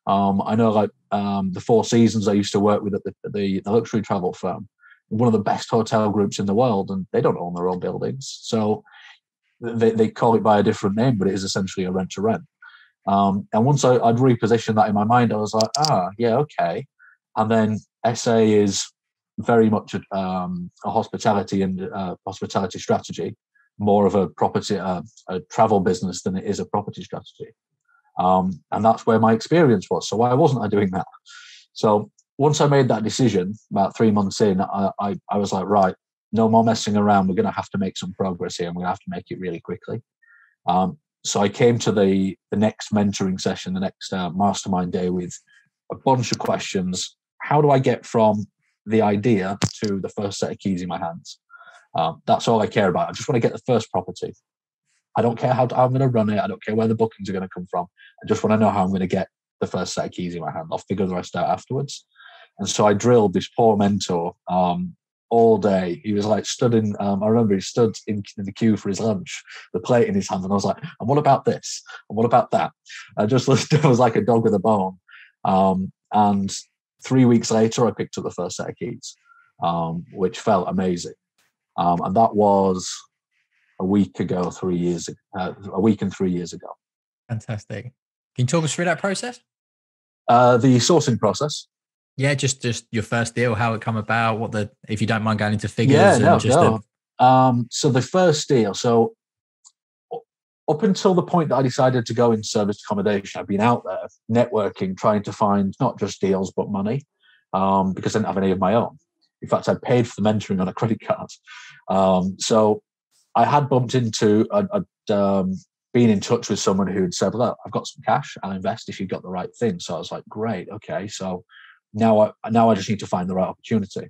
Um, I know, like um, the Four Seasons I used to work with at the, the, the luxury travel firm, one of the best hotel groups in the world, and they don't own their own buildings. So they, they call it by a different name, but it is essentially a rent to rent. Um, and once I, I'd repositioned that in my mind, I was like, ah, yeah, okay. And then SA is very much a, um, a hospitality and uh, hospitality strategy, more of a property, uh, a travel business than it is a property strategy. Um, and that's where my experience was. So why wasn't I doing that? So once I made that decision, about three months in, I, I, I was like, right, no more messing around. We're going to have to make some progress here, and we're going to have to make it really quickly. Um, so I came to the the next mentoring session, the next uh, mastermind day, with a bunch of questions. How do I get from the idea to the first set of keys in my hands? Um, that's all I care about. I just want to get the first property. I don't care how, I'm going to run it. I don't care where the bookings are going to come from. I just want to know how I'm going to get the first set of keys in my hand. I'll figure the rest out afterwards. And so I drilled this poor mentor um, all day. He was like stood in, um, I remember he stood in, in, the queue for his lunch, the plate in his hand. And I was like, and what about this? And what about that? I just *laughs* was, was like a dog with a bone. Um, and three weeks later, I picked up the first set of keys, um, which felt amazing. Um, and that was a week ago, three years uh, a week and three years ago. Fantastic. Can you talk us through that process? Uh, the sourcing process. Yeah, just just your first deal, how it come about, what the if you don't mind going into figures Yeah, and no, just no. Um, so the first deal, so up until the point that I decided to go in service accommodation, I've been out there networking, trying to find not just deals but money, um, because I didn't have any of my own. In fact, I paid for the mentoring on a credit card. Um, so I had bumped into, I'd, I'd um, been in touch with someone who had said, "Well, I've got some cash. I'll invest if you've got the right thing." So I was like, "Great, okay." So now I now I just need to find the right opportunity.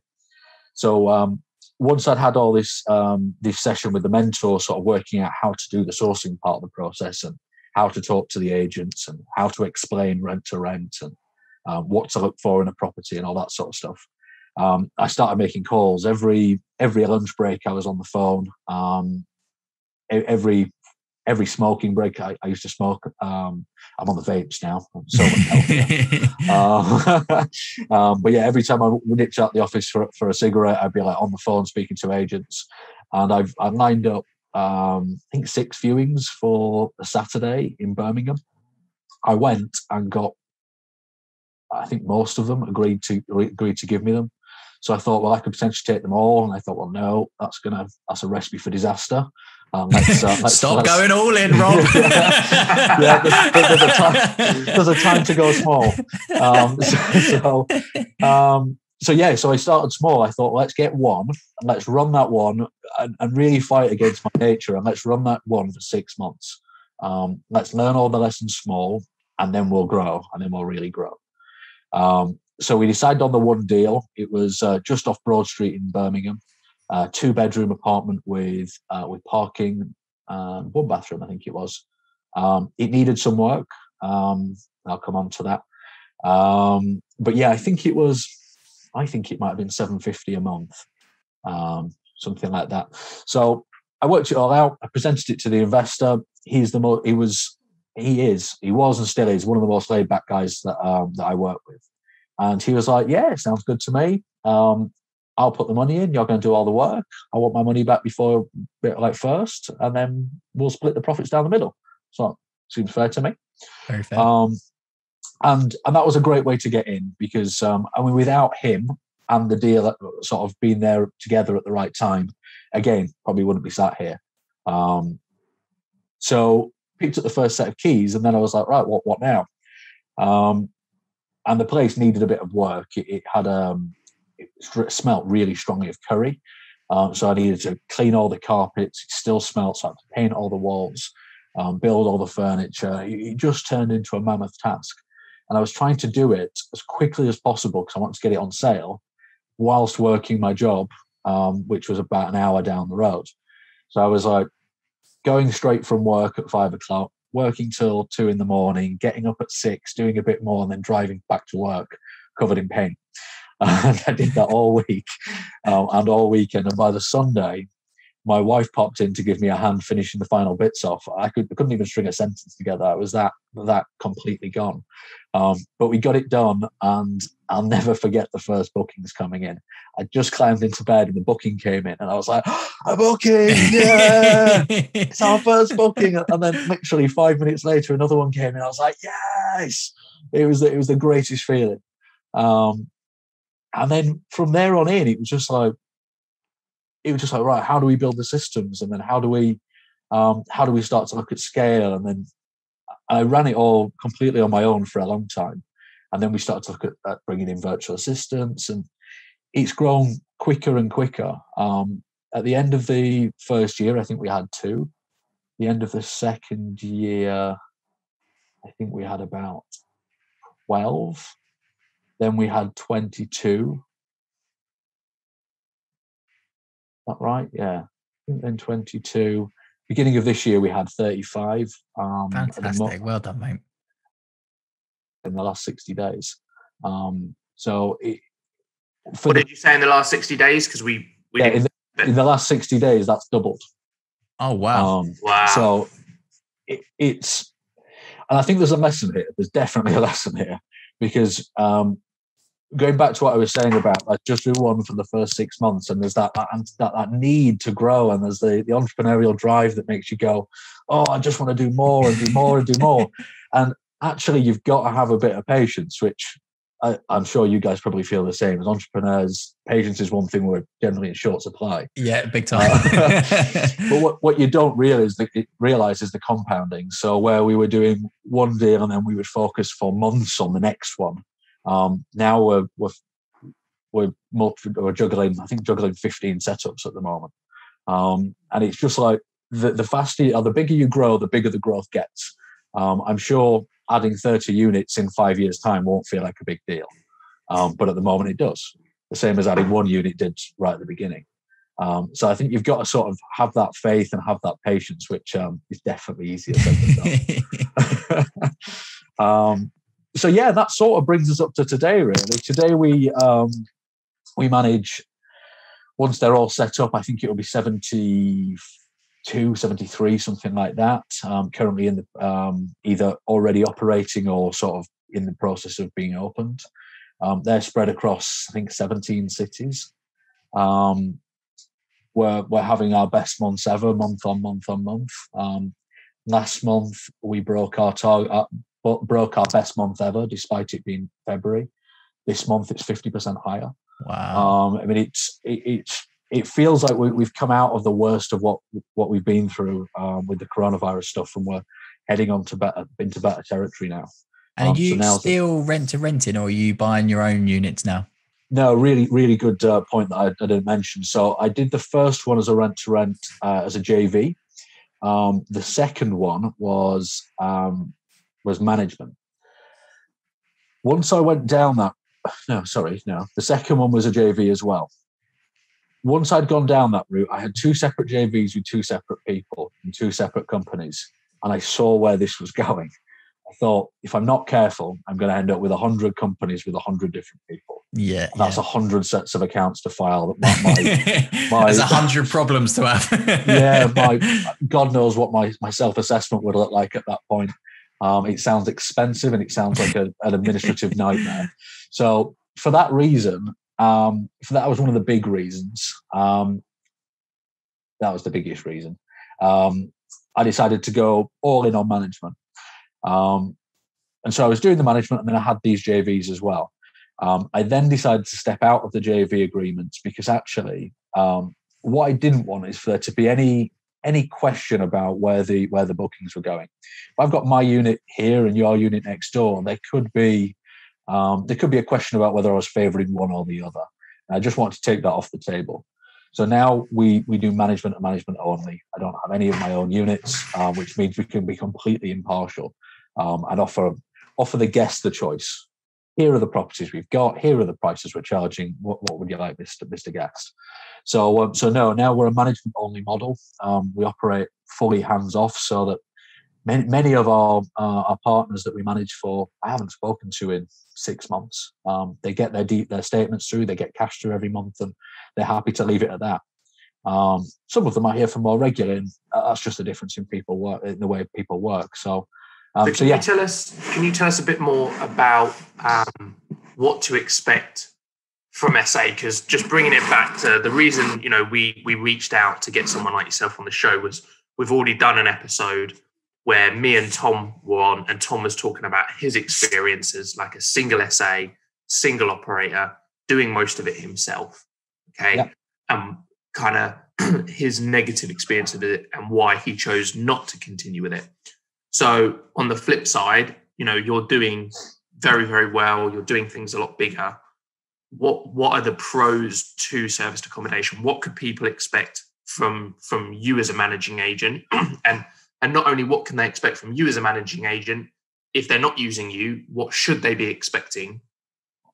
So um, once I'd had all this um, this session with the mentor, sort of working out how to do the sourcing part of the process and how to talk to the agents and how to explain rent to rent and um, what to look for in a property and all that sort of stuff. Um, I started making calls every every lunch break. I was on the phone. Um, every every smoking break I, I used to smoke. Um, I'm on the vapes now. *laughs* So um, *laughs* um, but yeah, every time I would nipped out the office for, for a cigarette, I'd be like on the phone speaking to agents. And I've, I've lined up, um, I think, six viewings for a Saturday in Birmingham. I went and got, I think most of them agreed to agreed to give me them. So I thought, well, I could potentially take them all, and I thought, well, no, that's gonna that's a recipe for disaster. Um, let's, uh, let's, Stop let's, going all in, Rob. *laughs* yeah, there's, there's, a time, there's, a time, to go small. Um, *laughs* so, so, um, so, yeah, so I started small. I thought, let's get one and let's run that one and, and, really fight against my nature and let's run that one for six months. Um, let's learn all the lessons small and then we'll grow and then we'll really grow. Um, so we decided on the one deal. It was uh, just off Broad Street in Birmingham uh, two bedroom apartment with uh, with parking, and one bathroom, I think it was. Um, it needed some work. Um, I'll come on to that. Um, but yeah, I think it was. I think it might have been seven fifty a month, um, something like that. So I worked it all out. I presented it to the investor. He's the most. He was. He is. He was and still is one of the most laid back guys that um, that I work with. And he was like, "Yeah, sounds good to me. Um, I'll put the money in. You're going to do all the work. I want my money back before, like first, and then we'll split the profits down the middle. So seems fair to me. Very fair. Um, and and that was a great way to get in because um, I mean, without him and the deal that sort of being there together at the right time, again, probably wouldn't be sat here. Um, so picked up the first set of keys, and then I was like, right, what what now? Um, and the place needed a bit of work. It, it had um, smelt really strongly of curry. Um, so I needed to clean all the carpets. It still smelled, so I had to paint all the walls, um, build all the furniture. It, it, just turned into a mammoth task. And I was trying to do it as quickly as possible because I wanted to get it on sale whilst working my job, um, which was about an hour down the road. So I was like going straight from work at five o'clock, working till two in the morning, getting up at six, doing a bit more, and then driving back to work covered in paint. *laughs* And I did that all week um, and all weekend. And by the Sunday, my wife popped in to give me a hand finishing the final bits off. I, could, I couldn't even string a sentence together. I was that that completely gone. Um, but we got it done, and I'll never forget the first bookings coming in. I just climbed into bed, and the booking came in, and I was like, oh, *gasps* "A booking! Yeah, *laughs* it's our first booking!" And then literally five minutes later, another one came in. I was like, "Yes!" It was it was the greatest feeling. Um, and then from there on in, it was just like it was just like right, how do we build the systems, and then how do we um, how do we start to look at scale, and then I ran it all completely on my own for a long time, and then we started to look at, at bringing in virtual assistants, and it's grown quicker and quicker. Um, at the end of the first year, I think we had two. The end of the second year, I think we had about twelve then we had 22. that right? Yeah. then 22. Beginning of this year, we had 35. Um, Fantastic. Well done, mate. In the last 60 days. Um, so, it, what the, did you say in the last 60 days? Because we, we yeah, in the, in, the, last 60 days, that's doubled. Oh, wow. Um, wow. So, it, it's, and I think there's a lesson here. There's definitely a *laughs* lesson here because um, going back to what I was saying about like just do one for the first six months, and there's that that that, that need to grow, and there's the, the entrepreneurial drive that makes you go, oh, I just want to do more and do more and do more, *laughs* and actually you've got to have a bit of patience, which I, am sure you guys probably feel the same. As entrepreneurs, patience is one thing we're generally in short supply. Yeah, big time. Uh, *laughs* but what, what you don't realize, realize is the compounding. So where we were doing one deal and then we would focus for months on the next one. Um, now we're, we're we're, multi, we're juggling. I think juggling 15 setups at the moment. Um, and it's just like the, the faster or the bigger you grow, the bigger the growth gets. Um, I'm sure adding 30 units in five years' time won't feel like a big deal. Um, but at the moment, it does. The same as adding one unit did right at the beginning. Um, so I think you've got to sort of have that faith and have that patience, which um, is definitely easier said than done. *laughs* um, so yeah, that sort of brings us up to today. Really, today we um, we manage once they're all set up. I think it will be seventy 72, 73, something like that. Um, currently in the um, either already operating or sort of in the process of being opened. Um, they're spread across, I think, 17 cities. Um, we're, we're having our best months ever, month on month on month. Um, last month, we broke our target, uh, broke our best month ever, despite it being February. This month, it's 50% higher. Wow. Um, I mean, it's it, it's it feels like we, have come out of the worst of what what we've been through um, with the coronavirus stuff, and we're heading on to better into better territory now. And um, are you so still rent to renting, or are you buying your own units now? No, really, really good uh, point that I, I, didn't mention. So I did the first one as a rent to rent uh, as a JV. Um, the second one was um, was management. Once I went down that, *sighs* no, sorry, no, the second one was a JV as well once I'd gone down that route, I had two separate JVs with two separate people and two separate companies, and I saw where this was *laughs* going. I thought, if I'm not careful, I'm going to end up with a hundred companies with a hundred different people. Yeah, and that's a yeah. hundred sets of accounts to file. My, my, *laughs* my There's a hundred problems to have. *laughs* yeah, my God knows what my my self assessment would look like at that point. Um, it sounds expensive and it sounds like a, an administrative nightmare. So for that reason, um, so that was one of the big reasons. Um, that was the biggest reason. Um, I decided to go all in on management. Um, and so I was doing the management and then I had these JVs as well. Um, I then decided to step out of the JV agreements because actually um, what I didn't want is for there to be any any question about where the where the bookings were going. If I've got my unit here and your unit next door, and there could be um, there could be a question about whether I was favouring one or the other. I just want to take that off the table. So now we we do management and management only. I don't have any of my own units, uh, which means we can be completely impartial um, and offer offer the guest the choice. Here are the properties we've got. Here are the prices we're charging. What, what would you like, Mister Mister Guest? So um, so no, now we're a management only model. Um, we operate fully hands off, so that many, many of our uh, our partners that we manage for, I haven't spoken to in six months. Um, they get their deep, their statements through, they get cash through every month, and they're happy to leave it at that. Um, some of them I hear from more regular, and that's just the difference in people work in the way people work. So, um, so can so yeah. you tell us? Can you tell us a bit more about um, what to expect from SA? Because just bringing it back to the reason you know we we reached out to get someone like yourself on the show was we've already done an episode where me and Tom were on, and Tom was talking about his experiences like a single SA, single operator, doing most of it himself. Okay. Yeah. And kind of his negative experience of it and why he chose not to continue with it. So, on the flip side, you know, you're doing very, very well, you're doing things a lot bigger. What what are the pros to serviced accommodation? What could people expect from from you as a managing agent? *clears throat* and and not only what can they expect from you as a managing agent, if they're not using you, what should they be expecting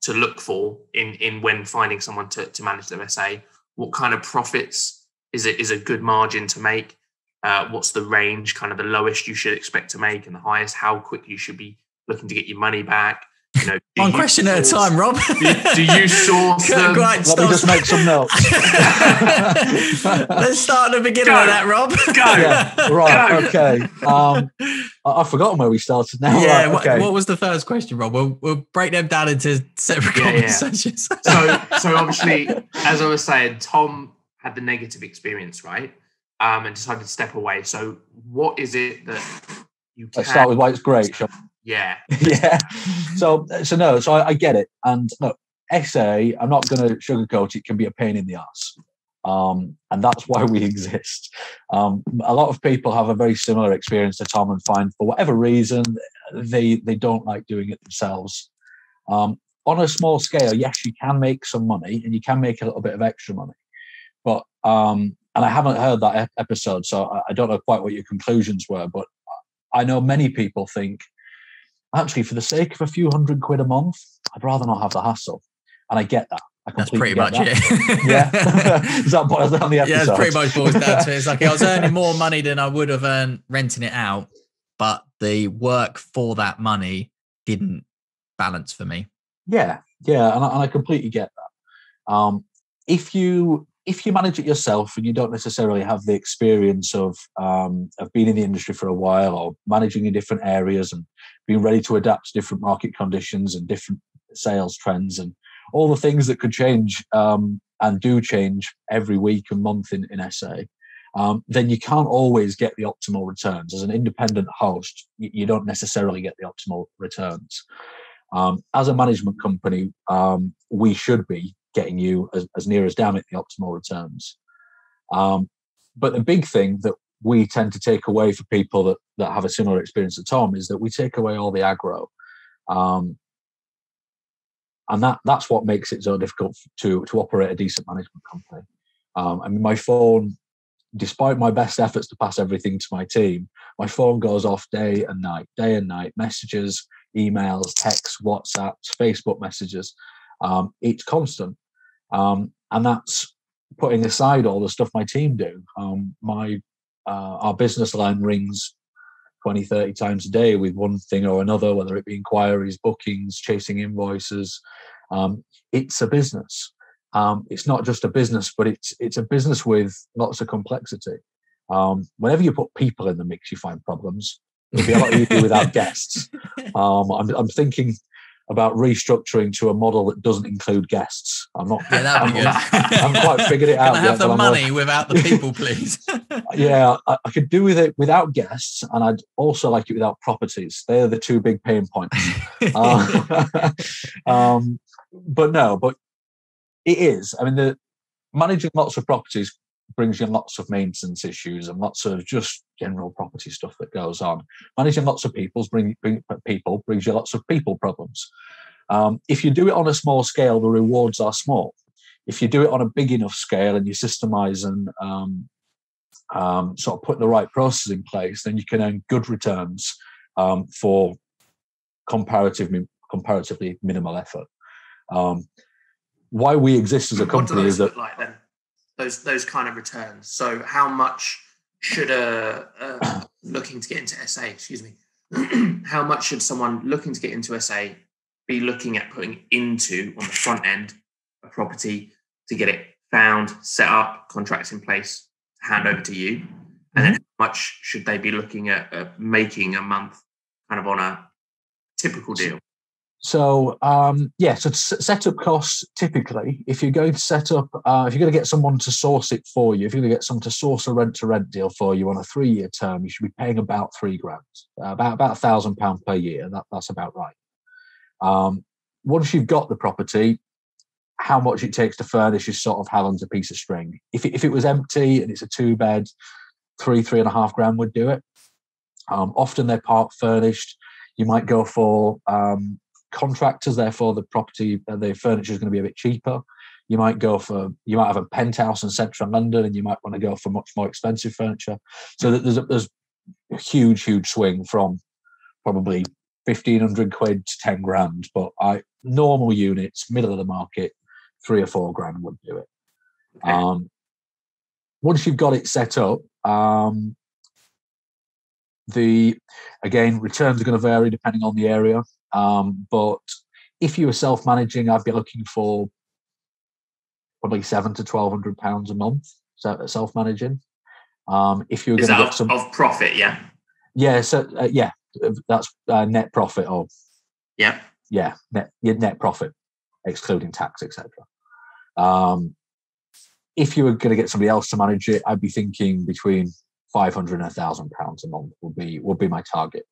to look for in, in when finding someone to, to manage their SA? What kind of profits is it is a good margin to make? Uh, what's the range, kind of the lowest you should expect to make and the highest, how quick you should be looking to get your money back? You know, One question source, at a time, Rob. do, do you *laughs* source them? Let me just make some notes. *laughs* *laughs* Let's start at the beginning Go. of that, Rob. Go. Yeah, right. Go. Okay. Um, I, I've forgotten where we started now. Yeah. Right, what, okay. what was the first question, Rob? We'll, we'll break them down into separate Yeah, yeah. so so obviously, as I was saying, Tom had the negative experience, right? Um, and decided to step away. So what is it that you can Let's start with why it's great. shall Yeah. *laughs* yeah. So so no, so I, I get it. And look, SA, I'm not going to sugarcoat it, can be a pain in the ass. Um, and that's why we *laughs* exist. Um, a lot of people have a very similar experience to Tom and find, for whatever reason, they they don't like doing it themselves. Um, on a small scale, yes, you can make some money and you can make a little bit of extra money, but um, and I haven't heard that episode, so I, I don't know quite what your conclusions were, but I know many people think actually for the sake of a few hundred quid a month, I'd rather not have the hassle, and I get that. I that's pretty much that. it. *laughs* yeah. *laughs* Is that boils down the episode? *laughs* Yeah, it's pretty much boils down to it. It's like I was earning more money than I would have earned renting it out, but the work for that money didn't balance for me. Yeah, yeah, and I, and I completely get that. Um, if you if you manage it yourself and you don't necessarily have the experience of um, of being in the industry for a while or managing in different areas and being ready to adapt to different market conditions and different sales trends and all the things that could change um, and do change every week and month in, in SA, um, then you can't always get the optimal returns. As an independent host, you, you don't necessarily get the optimal returns. Um, as a management company, um, we should be getting you as, as near as damn it the optimal returns. Um, but the big thing that we tend to take away for people that, that have a similar experience to Tom is that we take away all the aggro. Um, and that that's what makes it so difficult to to operate a decent management company. Um, I mean, my phone, despite my best efforts to pass everything to my team, my phone goes off day and night, day and night. Messages, emails, texts, WhatsApps, Facebook messages. Um, it's constant, um, and that's putting aside all the stuff my team do. Um, my uh, our business line rings 20, 30 times a day with one thing or another, whether it be inquiries, bookings, chasing invoices. Um, it's a business. Um, it's not just a business, but it's it's a business with lots of complexity. Um, whenever you put people in the mix, you find problems. It'd be a lot easier without *laughs* guests. Um, I'm, I'm thinking about restructuring to a model that doesn't include guests. I'm not. Yeah, that'd be good. I haven't quite figured it *laughs* out. Can I have yet, the money without the *laughs* people, please? *laughs* yeah, I, I, could do with it without guests, and I'd also like it without properties. They're the two big pain points. uh, um, but no, but it is. I mean, the managing lots of properties brings you lots of maintenance issues and lots of just general property stuff that goes on. Managing lots of people's bring, bring people brings you lots of people problems. Um, if you do it on a small scale, the rewards are small. If you do it on a big enough scale and you systemize and um, um, sort of put the right process in place, then you can earn good returns um, for comparatively comparatively minimal effort. Um, why we exist as a company is that like then those those kind of returns. So how much should a, a looking to get into SA, excuse me, *clears throat* how much should someone looking to get into SA be looking at putting into on the front end a property to get it found, set up, contracts in place, hand over to you, and then mm-hmm. how much should they be looking at, at making a month, kind of on a typical deal? So um, yeah, so setup costs typically, if you're going to set up, uh, if you're going to get someone to source it for you, if you're going to get someone to source a rent to rent deal for you on a three year term, you should be paying about three grand, uh, about about a thousand pound per year. That, that's about right. Um, once you've got the property, how much it takes to furnish is sort of how long's a piece of string. If it, if it was empty and it's a two bed, three three and a half grand would do it. Um, often they're part furnished. You might go for um, contractors, therefore the property, uh, the furniture is going to be a bit cheaper. You might go for, you might have a penthouse in central London, and you might want to go for much more expensive furniture. So there's a, there's a huge, huge swing from probably fifteen hundred quid to ten grand. But I normal units, middle of the market, three or four grand would do it. Okay. Um, once you've got it set up, um, the again returns are going to vary depending on the area. Um, but if you were self-managing, I'd be looking for probably seven to twelve hundred pounds a month self-managing. Um, if you're going to get some of profit, yeah, yeah, so uh, yeah, that's uh, net profit of yeah, yeah, net net profit excluding tax, etc. Um, if you were going to get somebody else to manage it, I'd be thinking between five hundred and a thousand pounds a month would be would be my target.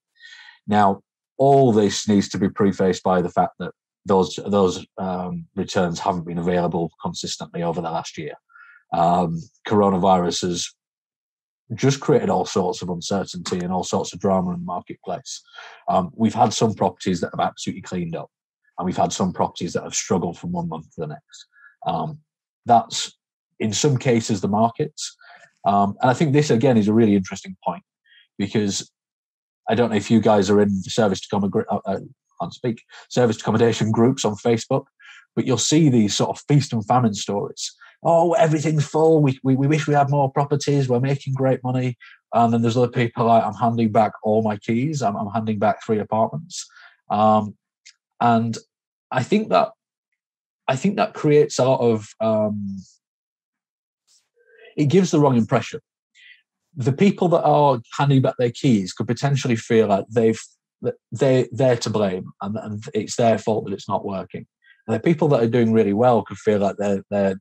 Now, all this needs to be prefaced by the fact that those those um, returns haven't been available consistently over the last year. Um, coronavirus has just created all sorts of uncertainty and all sorts of drama in the marketplace. Um, we've had some properties that have absolutely cleaned up, and we've had some properties that have struggled from one month to the next. Um, that's in some cases the markets, um, and I think this again is a really interesting point because I don't know if you guys are in service to come uh, uh, can't speak service accommodation groups on Facebook, but you'll see these sort of feast and famine stories oh, everything's full. We, we, we wish we had more properties. We're making great money. And then there's other people like, I'm handing back all my keys. I'm, I'm handing back three apartments. Um, and I think that I think that creates a lot of um, it gives the wrong impression. The people that are handing back their keys could potentially feel like they've they they're to blame and, and it's their fault that it's not working. And the people that are doing really well could feel like they're they're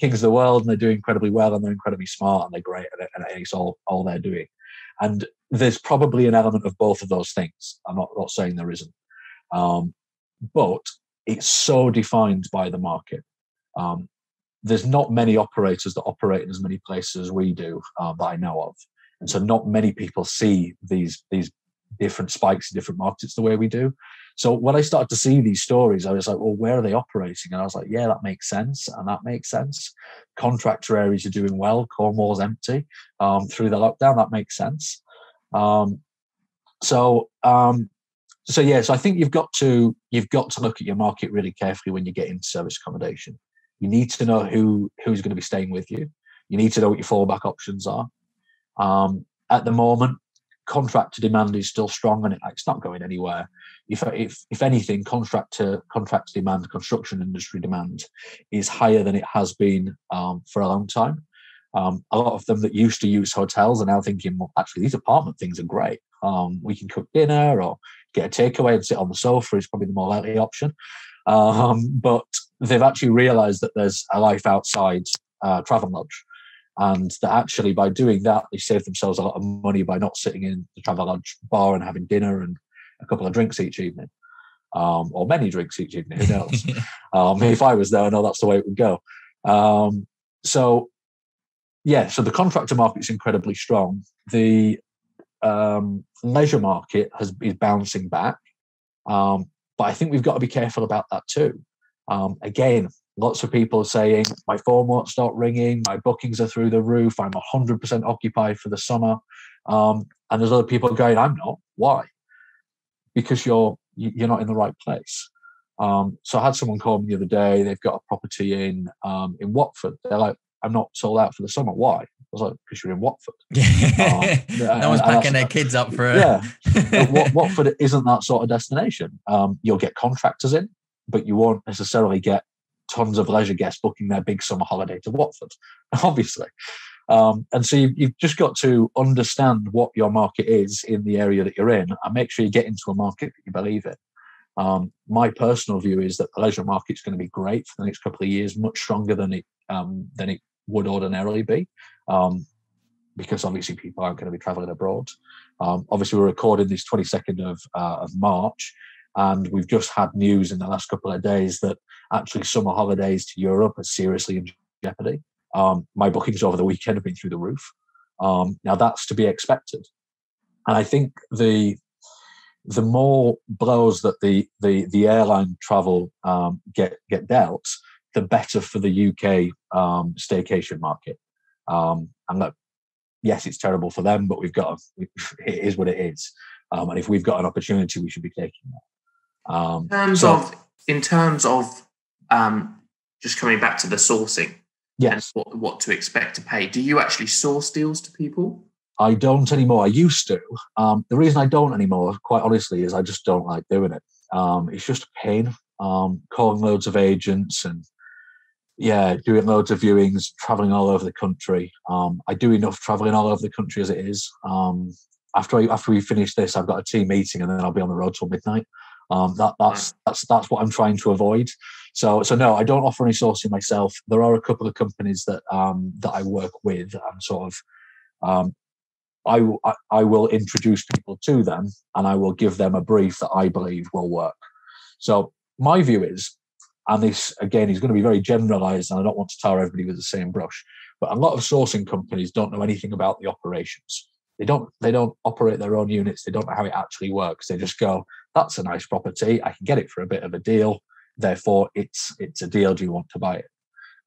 kings of the world and they're doing incredibly well and they're incredibly smart and they're great at it and it's all all they're doing. And there's probably an element of both of those things. I'm not, not saying there isn't, um, but it's so defined by the market. Um, there's not many operators that operate in as many places as we do uh, that I know of, and so not many people see these these different spikes in different markets the way we do. So when I started to see these stories, I was like, well, where are they operating? And I was like, yeah, that makes sense. And that makes sense. Contractor areas are doing well. Cornwall's empty um, through the lockdown. That makes sense. Um, so, um, so yeah, so I think you've got to you've got to look at your market really carefully when you get into service accommodation. You need to know who who's going to be staying with you. You need to know what your fallback options are. Um, at the moment, contractor demand is still strong and it's not going anywhere. If, if, if anything, contractor contractor demand, construction industry demand is higher than it has been um, for a long time. Um, a lot of them that used to use hotels are now thinking, well, actually, these apartment things are great. Um, we can cook dinner or get a takeaway and sit on the sofa is probably the more likely option. Um, but they've actually realised that there's a life outside uh, Travelodge and that actually by doing that they save themselves a lot of money by not sitting in the Travelodge bar and having dinner and a couple of drinks each evening. Um, or many drinks each evening who knows? *laughs* Um, if i was there i know that's the way it would go. Um, so yeah so the contractor market is incredibly strong. The um, leisure market has is bouncing back. Um, but i think we've got to be careful about that too um, again lots of people are saying my phone won't stop ringing. My bookings are through the roof. I'm 100% occupied for the summer. Um, and there's other people going i'm not. Why? Because you're you're not in the right place. Um, so i had someone call me the other day. They've got a property in um, in watford. They're like i'm not sold out for the summer. Why? I was like because you're in watford. *laughs* Um, no one's packing their kids up for it yeah. *laughs* Watford isn't that sort of destination. Um, you'll get contractors in but you won't necessarily get tons of leisure guests booking their big summer holiday to Watford, *laughs* obviously. Um, and so you've, you've, just got to understand what your market is in the area that you're in and make sure you get into a market that you believe in. Um, my personal view is that the leisure market is going to be great for the next couple of years, much stronger than it um, than it would ordinarily be, um, because obviously people aren't going to be travelling abroad. Um, obviously, we're recording this 22nd of, uh, of March, and we've just had news in the last couple of days that actually summer holidays to Europe are seriously in jeopardy. Um, my bookings over the weekend have been through the roof. Um, now that's to be expected, and I think the the more blows that the the, the airline travel um, get get dealt, the better for the UK um, staycation market. Um, and look, yes, it's terrible for them, but we've got *laughs* it is what it is. Um, and if we've got an opportunity, we should be taking that. Um, in terms so, of in terms of um, just coming back to the sourcing yes. what, what to expect to pay, do you actually source deals to people? I don't anymore. I used to. Um, the reason I don't anymore, quite honestly, is I just don't like doing it. Um, it's just a pain. Um, calling loads of agents and yeah, doing loads of viewings, traveling all over the country. Um, I do enough traveling all over the country as it is. Um, after I, after we finish this, I've got a team meeting and then I'll be on the road till midnight. Um, that that's that's that's what I'm trying to avoid. So so no, I don't offer any sourcing myself. There are a couple of companies that um, that I work with and sort of um, I, I, I will introduce people to them and I will give them a brief that I believe will work. So my view is, and this again is going to be very generalized, and I don't want to tar everybody with the same brush, but a lot of sourcing companies don't know anything about the operations. They don't they don't operate their own units. They don't know how it actually works. They just go, "That's a nice property. I can get it for a bit of a deal. Therefore, it's it's a deal. Do you want to buy it?"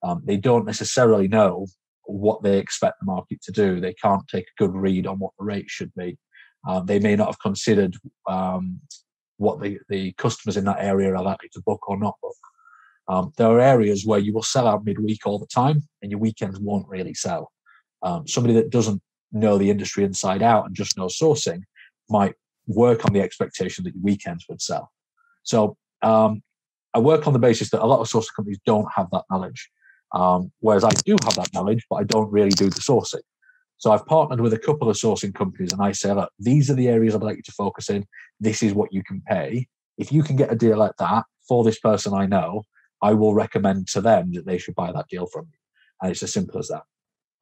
Um, they don't necessarily know what they expect the market to do. They can't take a good read on what the rate should be. Um, they may not have considered um, what the, the customers in that area are likely to book or not book. Um, there are areas where you will sell out midweek all the time and your weekends won't really sell. Um, somebody that doesn't know the industry inside out and just knows sourcing might work on the expectation that your weekends would sell. So um, I work on the basis that a lot of sourcing companies don't have that knowledge. Um, whereas I do have that knowledge, but I don't really do the sourcing. So I've partnered with a couple of sourcing companies and I say, look, these are the areas I'd like you to focus in. This is what you can pay. If you can get a deal like that for this person I know, I will recommend to them that they should buy that deal from you. And it's as simple as that.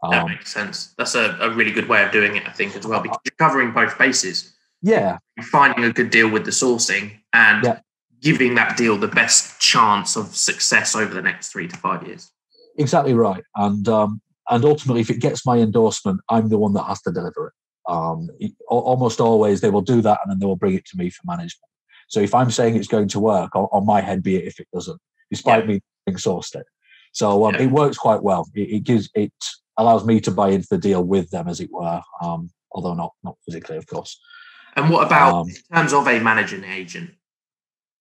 That Um, makes sense. That's a, a really good way of doing it, I think, as well, because you're covering both bases. Yeah, finding a good deal with the sourcing and Yeah. giving that deal the best chance of success over the next three to five years. exactly right. And um, and ultimately, if it gets my endorsement, I'm the one that has to deliver it. Um, it- almost always, they will do that, and then they will bring it to me for management. So if I'm saying it's going to work, on, on my head be it if it doesn't, despite Yeah. me being sourced it. So um, Yeah. it works quite well. It, it gives it allows me to buy into the deal with them, as it were. Um, although not not physically, of course. And what about Um, in terms of a managing agent?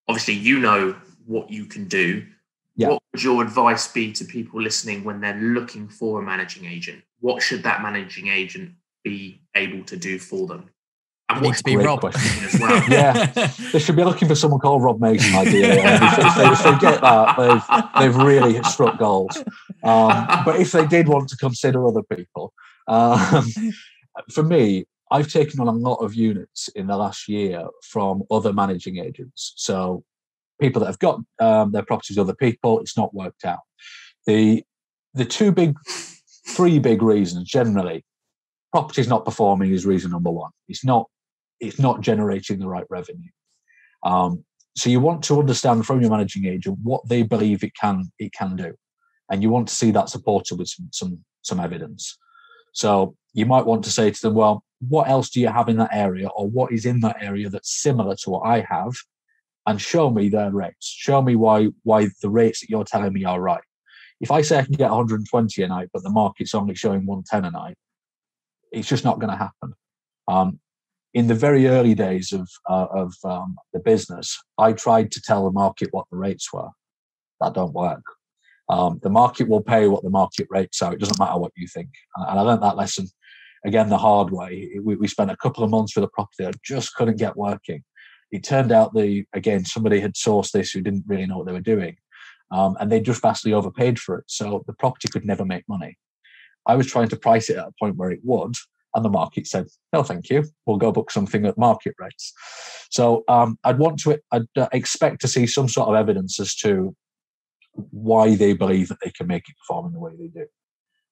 Obviously, you know what you can do. Yeah. What would your advice be to people listening when they're looking for a managing agent? What should that managing agent be able to do for them? And what to be Rob. question. as well? *laughs* Yeah. They should be looking for someone called Rob Mason, ideally. If, they, if they get that, they've they've really struck goals. Um, but if they did want to consider other people, um, for me, I've taken on a lot of units in the last year from other managing agents. So people that have got um, their properties other people, it's not worked out. The the two big, three big reasons generally, property's not performing is reason number one. It's not it's not generating the right revenue. Um, so you want to understand from your managing agent what they believe it can it can do, and you want to see that supported with some some some evidence. So you might want to say to them, well, what else do you have in that area, or what is in that area that's similar to what I have, and show me their rates. Show me why why the rates that you're telling me are right. If I say I can get 120 a night, but the market's only showing 110 a night, it's just not going to happen. Um, in the very early days of uh, of um, the business, I tried to tell the market what the rates were. That don't work. Um, the market will pay what the market rates are. It doesn't matter what you think. And I learned that lesson again the hard way. We, we spent a couple of months with a property that just couldn't get working. It turned out the again somebody had sourced this who didn't really know what they were doing, um, and they just vastly overpaid for it. So the property could never make money. I was trying to price it at a point where it would, and the market said, "No, thank you. We'll go book something at market rates." So um, I'd want to, I'd uh, expect to see some sort of evidence as to why they believe that they can make it perform in the way they do.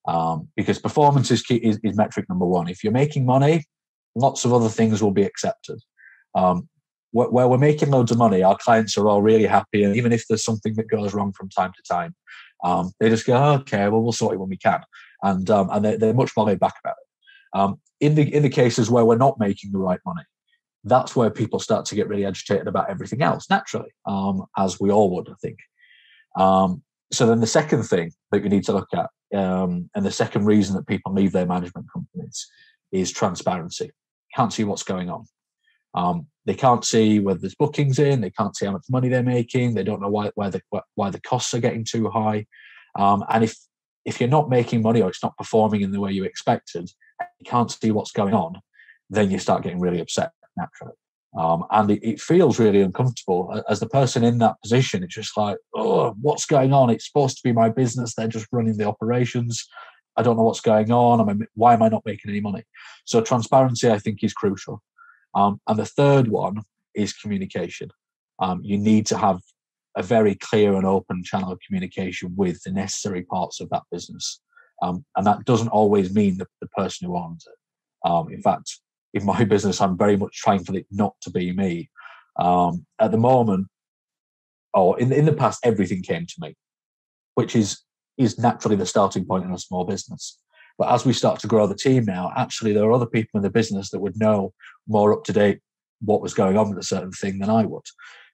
Um, because performance is, key, is is metric number one. If you're making money, lots of other things will be accepted. Um, where, where we're making loads of money, our clients are all really happy, and even if there's something that goes wrong from time to time, um, they just go, "Okay, well, we'll sort it when we can," and um, and they're, they're much more laid back about it. Um, in the in the cases where we're not making the right money, that's where people start to get really agitated about everything else naturally, um, as we all would, I think. Um, so then the second thing that you need to look at, um, and the second reason that people leave their management companies, is transparency. Can't see what's going on. Um, they can't see whether there's bookings in. They can't see how much money they're making. They don't know why why the why the costs are getting too high. Um, and if if you're not making money or it's not performing in the way you expected, you can't see what's going on, then you start getting really upset naturally. Um, and it, it feels really uncomfortable as the person in that position. It's just like, oh, what's going on? It's supposed to be my business. They're just running the operations. I don't know what's going on. I mean, why am I not making any money? So transparency, I think, is crucial. Um, and the third one is communication. Um, you need to have a very clear and open channel of communication with the necessary parts of that business. Um, and that doesn't always mean the, the person who owns it. Um, in fact, in my business, I'm very much trying for it not to be me. Um, at the moment, or in in the past, everything came to me, which is is naturally the starting point in a small business. But as we start to grow the team now, actually, there are other people in the business that would know more up to date what was going on with a certain thing than I would.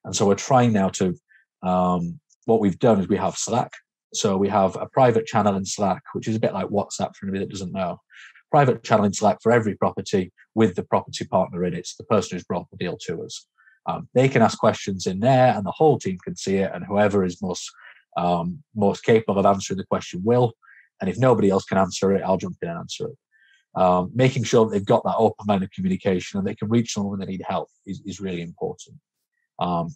And so we're trying now to, um, what we've done is we have Slack. So we have a private channel in Slack, which is a bit like WhatsApp for anybody that doesn't know. Private channel in Slack for every property with the property partner in it. It's the person who's brought the deal to us. Um, they can ask questions in there, and the whole team can see it. And whoever is most um, most capable of answering the question will. And if nobody else can answer it, I'll jump in and answer it. Um, making sure that they've got that open line of communication and they can reach someone when they need help is, is really important. Um,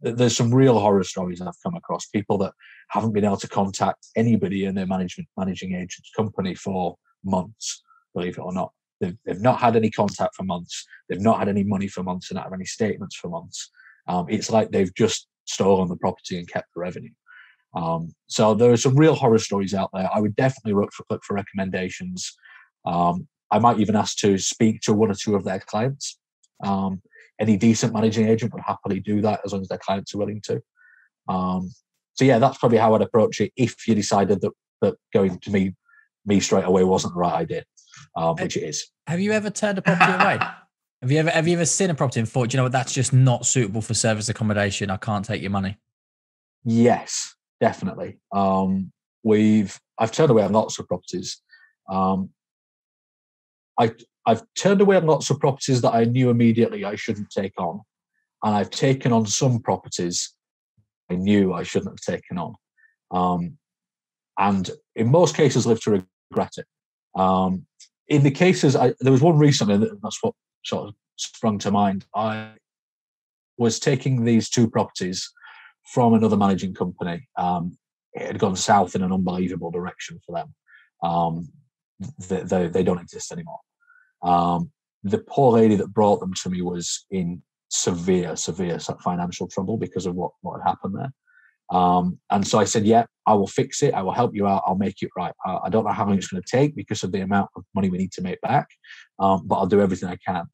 there's some real horror stories I've come across. People that haven't been able to contact anybody in their management managing agent's company for months, believe it or not. They've, they've not had any contact for months. They've not had any money for months and not have any statements for months. Um, it's like they've just stolen the property and kept the revenue. Um, so there are some real horror stories out there. I would definitely look for, look for recommendations. Um, I might even ask to speak to one or two of their clients. Um, any decent managing agent would happily do that as long as their clients are willing to. Um, so yeah, that's probably how I'd approach it if you decided that that going to me me straight away wasn't the right idea, um, which it is. Have you ever turned a property away? *laughs* Have you ever have you ever seen a property and thought, you know what, that's just not suitable for service accommodation. I can't take your money. Yes, definitely. Um, we've I've turned away on lots of properties. Um, I I've turned away on lots of properties that I knew immediately I shouldn't take on, and I've taken on some properties I knew I shouldn't have taken on, um, and in most cases live to regret it. Um, in the cases, I, there was one recently that that's what sort of sprung to mind. I was taking these two properties from another managing company. Um, it had gone south in an unbelievable direction for them. Um, they, they, they, don't exist anymore. Um, the poor lady that brought them to me was in severe, severe financial trouble because of what, what had happened there. Um, and so I said, Yeah, I will fix it. I will help you out. I'll make it right. I, I don't know how long it's going to take because of the amount of money we need to make back, um, but I'll do everything I can.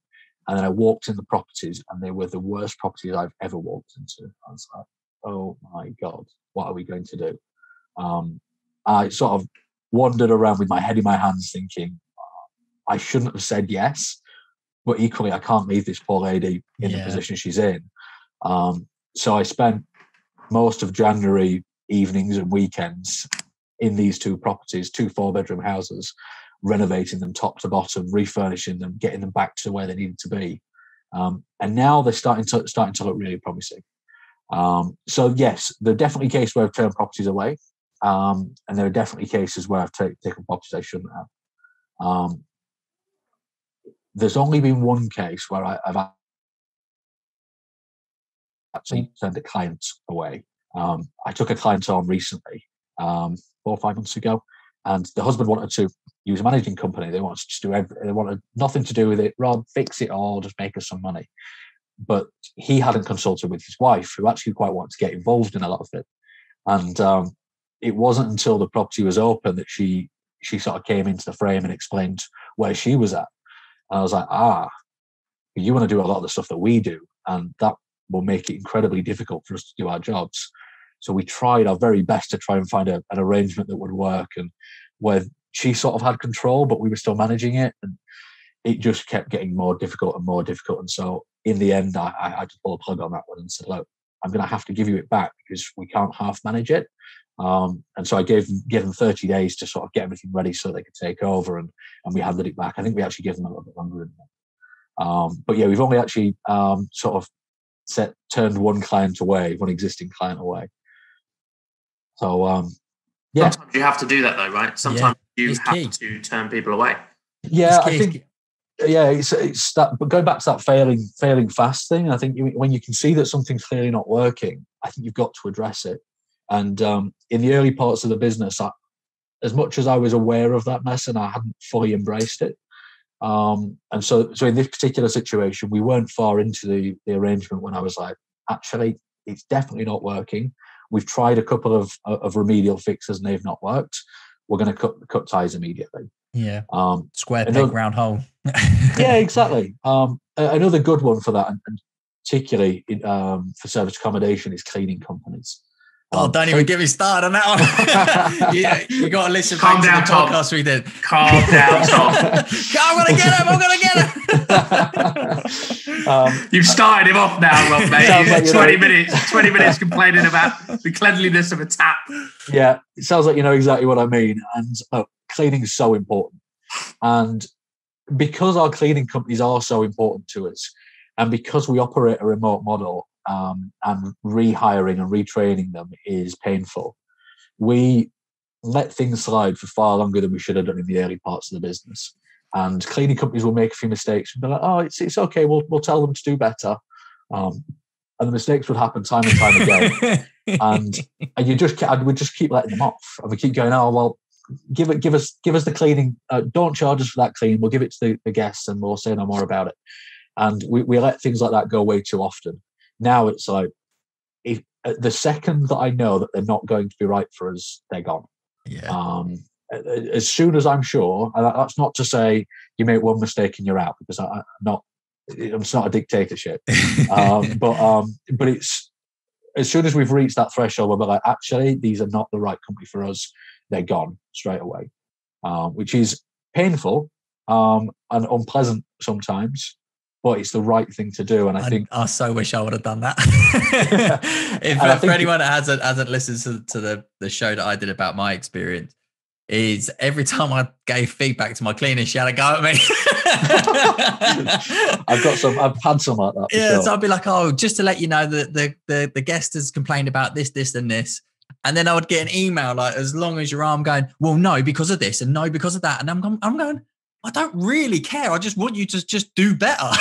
And then I walked in the properties, and they were the worst properties I've ever walked into. I was like, oh my God, what are we going to do? Um, I sort of wandered around with my head in my hands thinking, I shouldn't have said yes, but equally, I can't leave this poor lady in yeah. the position she's in. Um, so I spent most of January evenings and weekends in these two properties, two four bedroom houses, renovating them top to bottom, refurnishing them, getting them back to where they needed to be. Um, and now they're starting to starting to look really promising. Um, so yes, there are definitely cases where I've turned properties away, um, and there are definitely cases where I've t- taken properties I shouldn't have. Um, there's only been one case where I, have actually turned a client away. Um, I took a client on recently, um, four or five months ago, and the husband wanted to use a managing company. They wanted to do every, they wanted nothing to do with it. Rob, fix it all, just make us some money but he hadn't consulted with his wife, who actually quite wanted to get involved in a lot of it. And um, it wasn't until the property was open that she she sort of came into the frame and explained where she was at. And I was like, ah, you want to do a lot of the stuff that we do, and that will make it incredibly difficult for us to do our jobs. So we tried our very best to try and find a, an arrangement that would work, and where she sort of had control, but we were still managing it, and it just kept getting more difficult and more difficult. And so in the end, I, I had to pull a plug on that one and said, look, I'm going to have to give you it back because we can't half manage it. Um, and so I gave them, gave them 30 days to sort of get everything ready so they could take over, and and we handed it back. I think we actually gave them a little bit longer. Um, but yeah, we've only actually um, sort of set turned one client away, one existing client away. So um, yeah, sometimes you have to do that though, right? Sometimes yeah, you have key. to turn people away. Yeah, I think yeah, it's, it's that. But going back to that failing failing fast thing, I think you, when you can see that something's clearly not working, I think you've got to address it. And um, in the early parts of the business, I, as much as I was aware of that mess and I hadn't fully embraced it, um, and so so in this particular situation, we weren't far into the the arrangement when I was like, actually, it's definitely not working. We've tried a couple of of remedial fixes and they've not worked. We're going to cut cut ties immediately. Yeah. Um, Square peg, round hole. *laughs* yeah, exactly. Um, another good one for that, and, and particularly in, um, for service accommodation, is cleaning companies. Oh, don't even get me started on that one. *laughs* you, you got to listen Calm back to the down, Tom. podcast we did. Calm down, Tom. *laughs* I'm gonna get him. I'm gonna get him. *laughs* um, You've started him off now, Rob, mate. Like 20 know- minutes, 20 minutes complaining about the cleanliness of a tap. yeah, it sounds like you know exactly what I mean. And oh, cleaning is so important. And because our cleaning companies are so important to us, and because we operate a remote model um, and rehiring and retraining them is painful, we let things slide for far longer than we should have done in the early parts of the business. And cleaning companies will make a few mistakes and be like, oh, it's, it's okay, we'll, we'll tell them to do better. Um, and the mistakes would happen time and time again *laughs* and and you just we just keep letting them off, and we keep going. Oh well, give it, give us, give us the cleaning. Uh, don't charge us for that clean. We'll give it to the, the guests, and we'll say no more about it. And we, we let things like that go way too often. Now it's like, if at the second that I know that they're not going to be right for us, they're gone. yeah. Um, as soon as I'm sure, and that's not to say you make one mistake and you're out, because I, I'm not. It's not a dictatorship um, *laughs* but um, but it's as soon as we've reached that threshold, where we're like, actually, these are not the right company for us. They're gone straight away, um, which is painful um, and unpleasant sometimes, but it's the right thing to do. And I I, think, I so wish I would have done that. *laughs* *laughs* if, uh, for anyone that hasn't hasn't listened to, to the, the show that I did about my experience, is every time I gave feedback to my cleaner, she had a go at me. *laughs* I've got some, I've had some like that. Yeah, sure. so I'd be like, oh, just to let you know that the, the the guest has complained about this, this, and this. And then I would get an email like, as long as your arm going, well, no, because of this, and no, because of that. And I'm I'm going, I don't really care. I just want you to just do better. *laughs*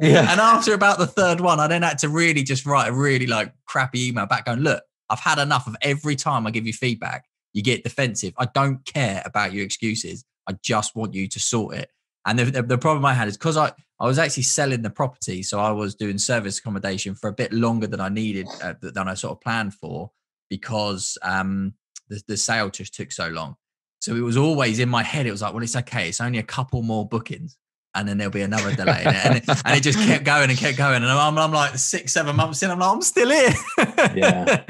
Yeah. And after about the third one, I then had to really just write a really like crappy email back going, look, I've had enough of every time I give you feedback, you get defensive. I don't care about your excuses. I just want you to sort it. And the, the, the problem I had is because I, I was actually selling the property. So I was doing service accommodation for a bit longer than I needed, uh, than I sort of planned for because um, the, the sale just took so long. So it was always in my head, it was like, well, it's okay. It's only a couple more bookings and then there'll be another delay. in it. And, it, and it just kept going and kept going. And I'm, I'm like six, seven months in, I'm like, I'm still here. Yeah.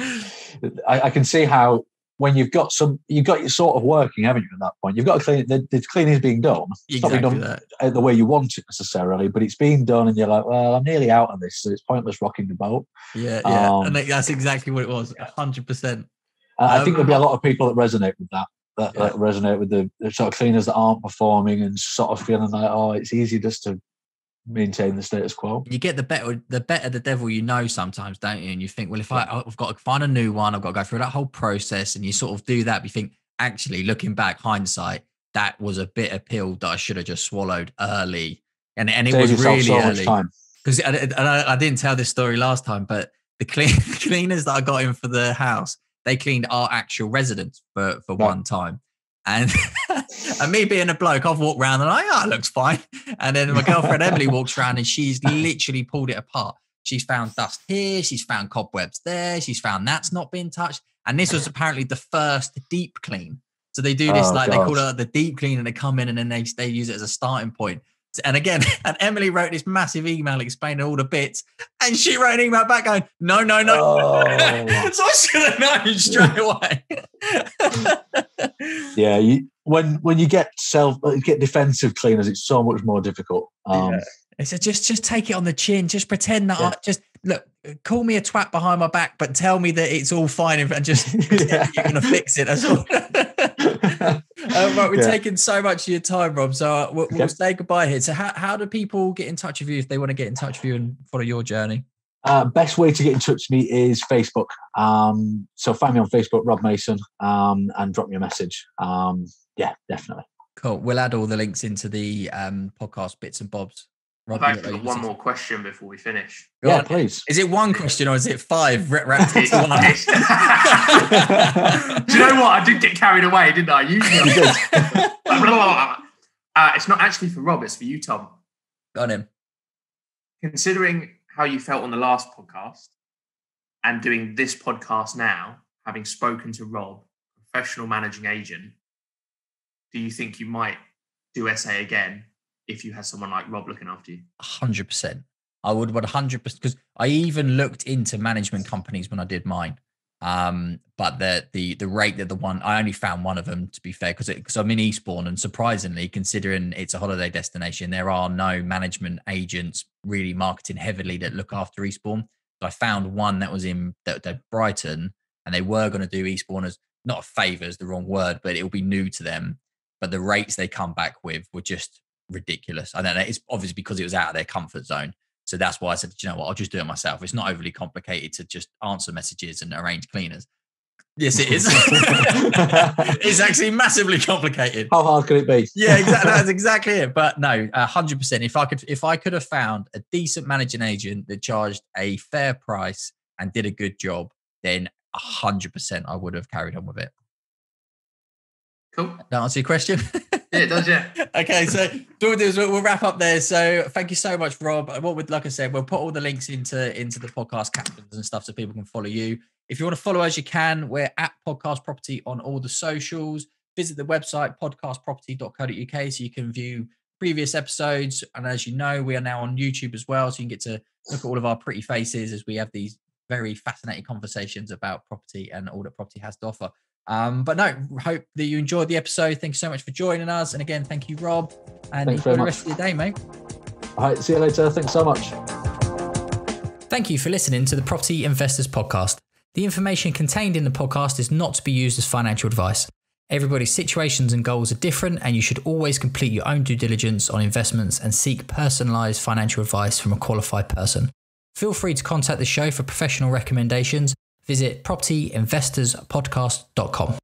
I, I can see how when you've got some, you've got your sort of working, haven't you? At that point, you've got to clean. The, the cleaning is being done. It's not being exactly done that. the way you want it necessarily, but it's being done, and you're like, well, I'm nearly out of this, so it's pointless rocking the boat. Yeah, yeah. Um, and that's exactly what it was. hundred percent. I I think Um, there'll be a lot of people that resonate with that. That, Yeah. that resonate with the, the sort of cleaners that aren't performing and sort of feeling like, oh, it's easy just to maintain the status quo. You get the better, the better the devil you know sometimes, don't you? And you think, well, if I, I've got to find a new one, I've got to go through that whole process, and you sort of do that. But you think, actually, looking back, hindsight, that was a bitter pill that I should have just swallowed early, and and it Save was really so early. because I, I, I didn't tell this story last time, but the clean, *laughs* cleaners that I got in for the house, they cleaned our actual residence for, for one time. And, *laughs* and me being a bloke, I've walked around and I, oh, ah, it looks fine. And then my girlfriend Emily walks *laughs* around and she's literally pulled it apart. She's found dust here, she's found cobwebs there, she's found that's not been touched. And this was apparently the first deep clean. So they do this Oh, like they call gosh. it the deep clean and they come in and then they, they use it as a starting point. And again, *laughs* and Emily wrote this massive email explaining all the bits, and she wrote an email back going, "No, no, no." Oh. *laughs* so I should have known straight *laughs* away. Yeah, you, when when you get self uh, get defensive cleaners, it's so much more difficult. Um, They said, "Just, just take it on the chin. Just pretend that Yeah. I just look. Call me a twat behind my back, but tell me that it's all fine and just that you're gonna fix it. That's all." *laughs* Um, right, we're Yeah. taking so much of your time, Rob. So uh, we'll, we'll say goodbye here. So, how, how do people get in touch with you if they want to get in touch with you and follow your journey? Uh, best way to get in touch with me is Facebook. Um, so find me on Facebook, Rob Mason, um, and drop me a message. Um, yeah, definitely. Cool. We'll add all the links into the um, podcast bits and bobs. Rob, I've actually got got one those? more question before we finish. Go yeah, on. please. Is it one question or is it five wra- wrapped It's- *laughs* into one? it's- *laughs* Do you know what? I did get carried away, didn't I? Usually, You did. *laughs* uh, it's not actually for Rob. It's for you, Tom. Got him. Considering how you felt on the last podcast and doing this podcast now, having spoken to Rob, professional managing agent, do you think you might do SA again if you had someone like Rob looking after you? hundred percent. I would, but hundred percent because I even looked into management companies when I did mine. Um, but the the the rate that the one I only found one of them to be fair because because I'm in Eastbourne and surprisingly considering it's a holiday destination there are no management agents really marketing heavily that look after Eastbourne. So I found one that was in that, that Brighton and they were going to do Eastbourne as not a favour is the wrong word but it'll be new to them. But the rates they come back with were just ridiculous. I don't know. It's obviously because it was out of their comfort zone. So that's why I said, you know what, I'll just do it myself. It's not overly complicated to just answer messages and arrange cleaners. Yes, it is. *laughs* it's actually massively complicated. How hard could it be? Yeah, exactly. That's exactly it. But no, hundred percent. If I could, if I could have found a decent managing agent that charged a fair price and did a good job, then hundred percent I would have carried on with it. Cool. That answer your question? *laughs* Yeah, it does. Yeah. *laughs* okay, so we'll do we'll, we'll wrap up there. So thank you so much, Rob. What would like I said, we'll put all the links into into the podcast captions and stuff so people can follow you. If you want to follow us, you can. We're at Podcast Property on all the socials. Visit the website podcastproperty.co.uk so you can view previous episodes. And as you know, we are now on YouTube as well, so you can get to look at all of our pretty faces as we have these very fascinating conversations about property and all that property has to offer. Um, but no, hope that you enjoyed the episode. Thank you so much for joining us. And again, thank you, Rob. And Thanks enjoy the rest of your day, mate. All right, see you later. Thanks so much. Thank you for listening to the Property Investors Podcast. The information contained in the podcast is not to be used as financial advice. Everybody's situations and goals are different, and you should always complete your own due diligence on investments and seek personalized financial advice from a qualified person. Feel free to contact the show for professional recommendations. Visit propertyinvestorspodcast.com.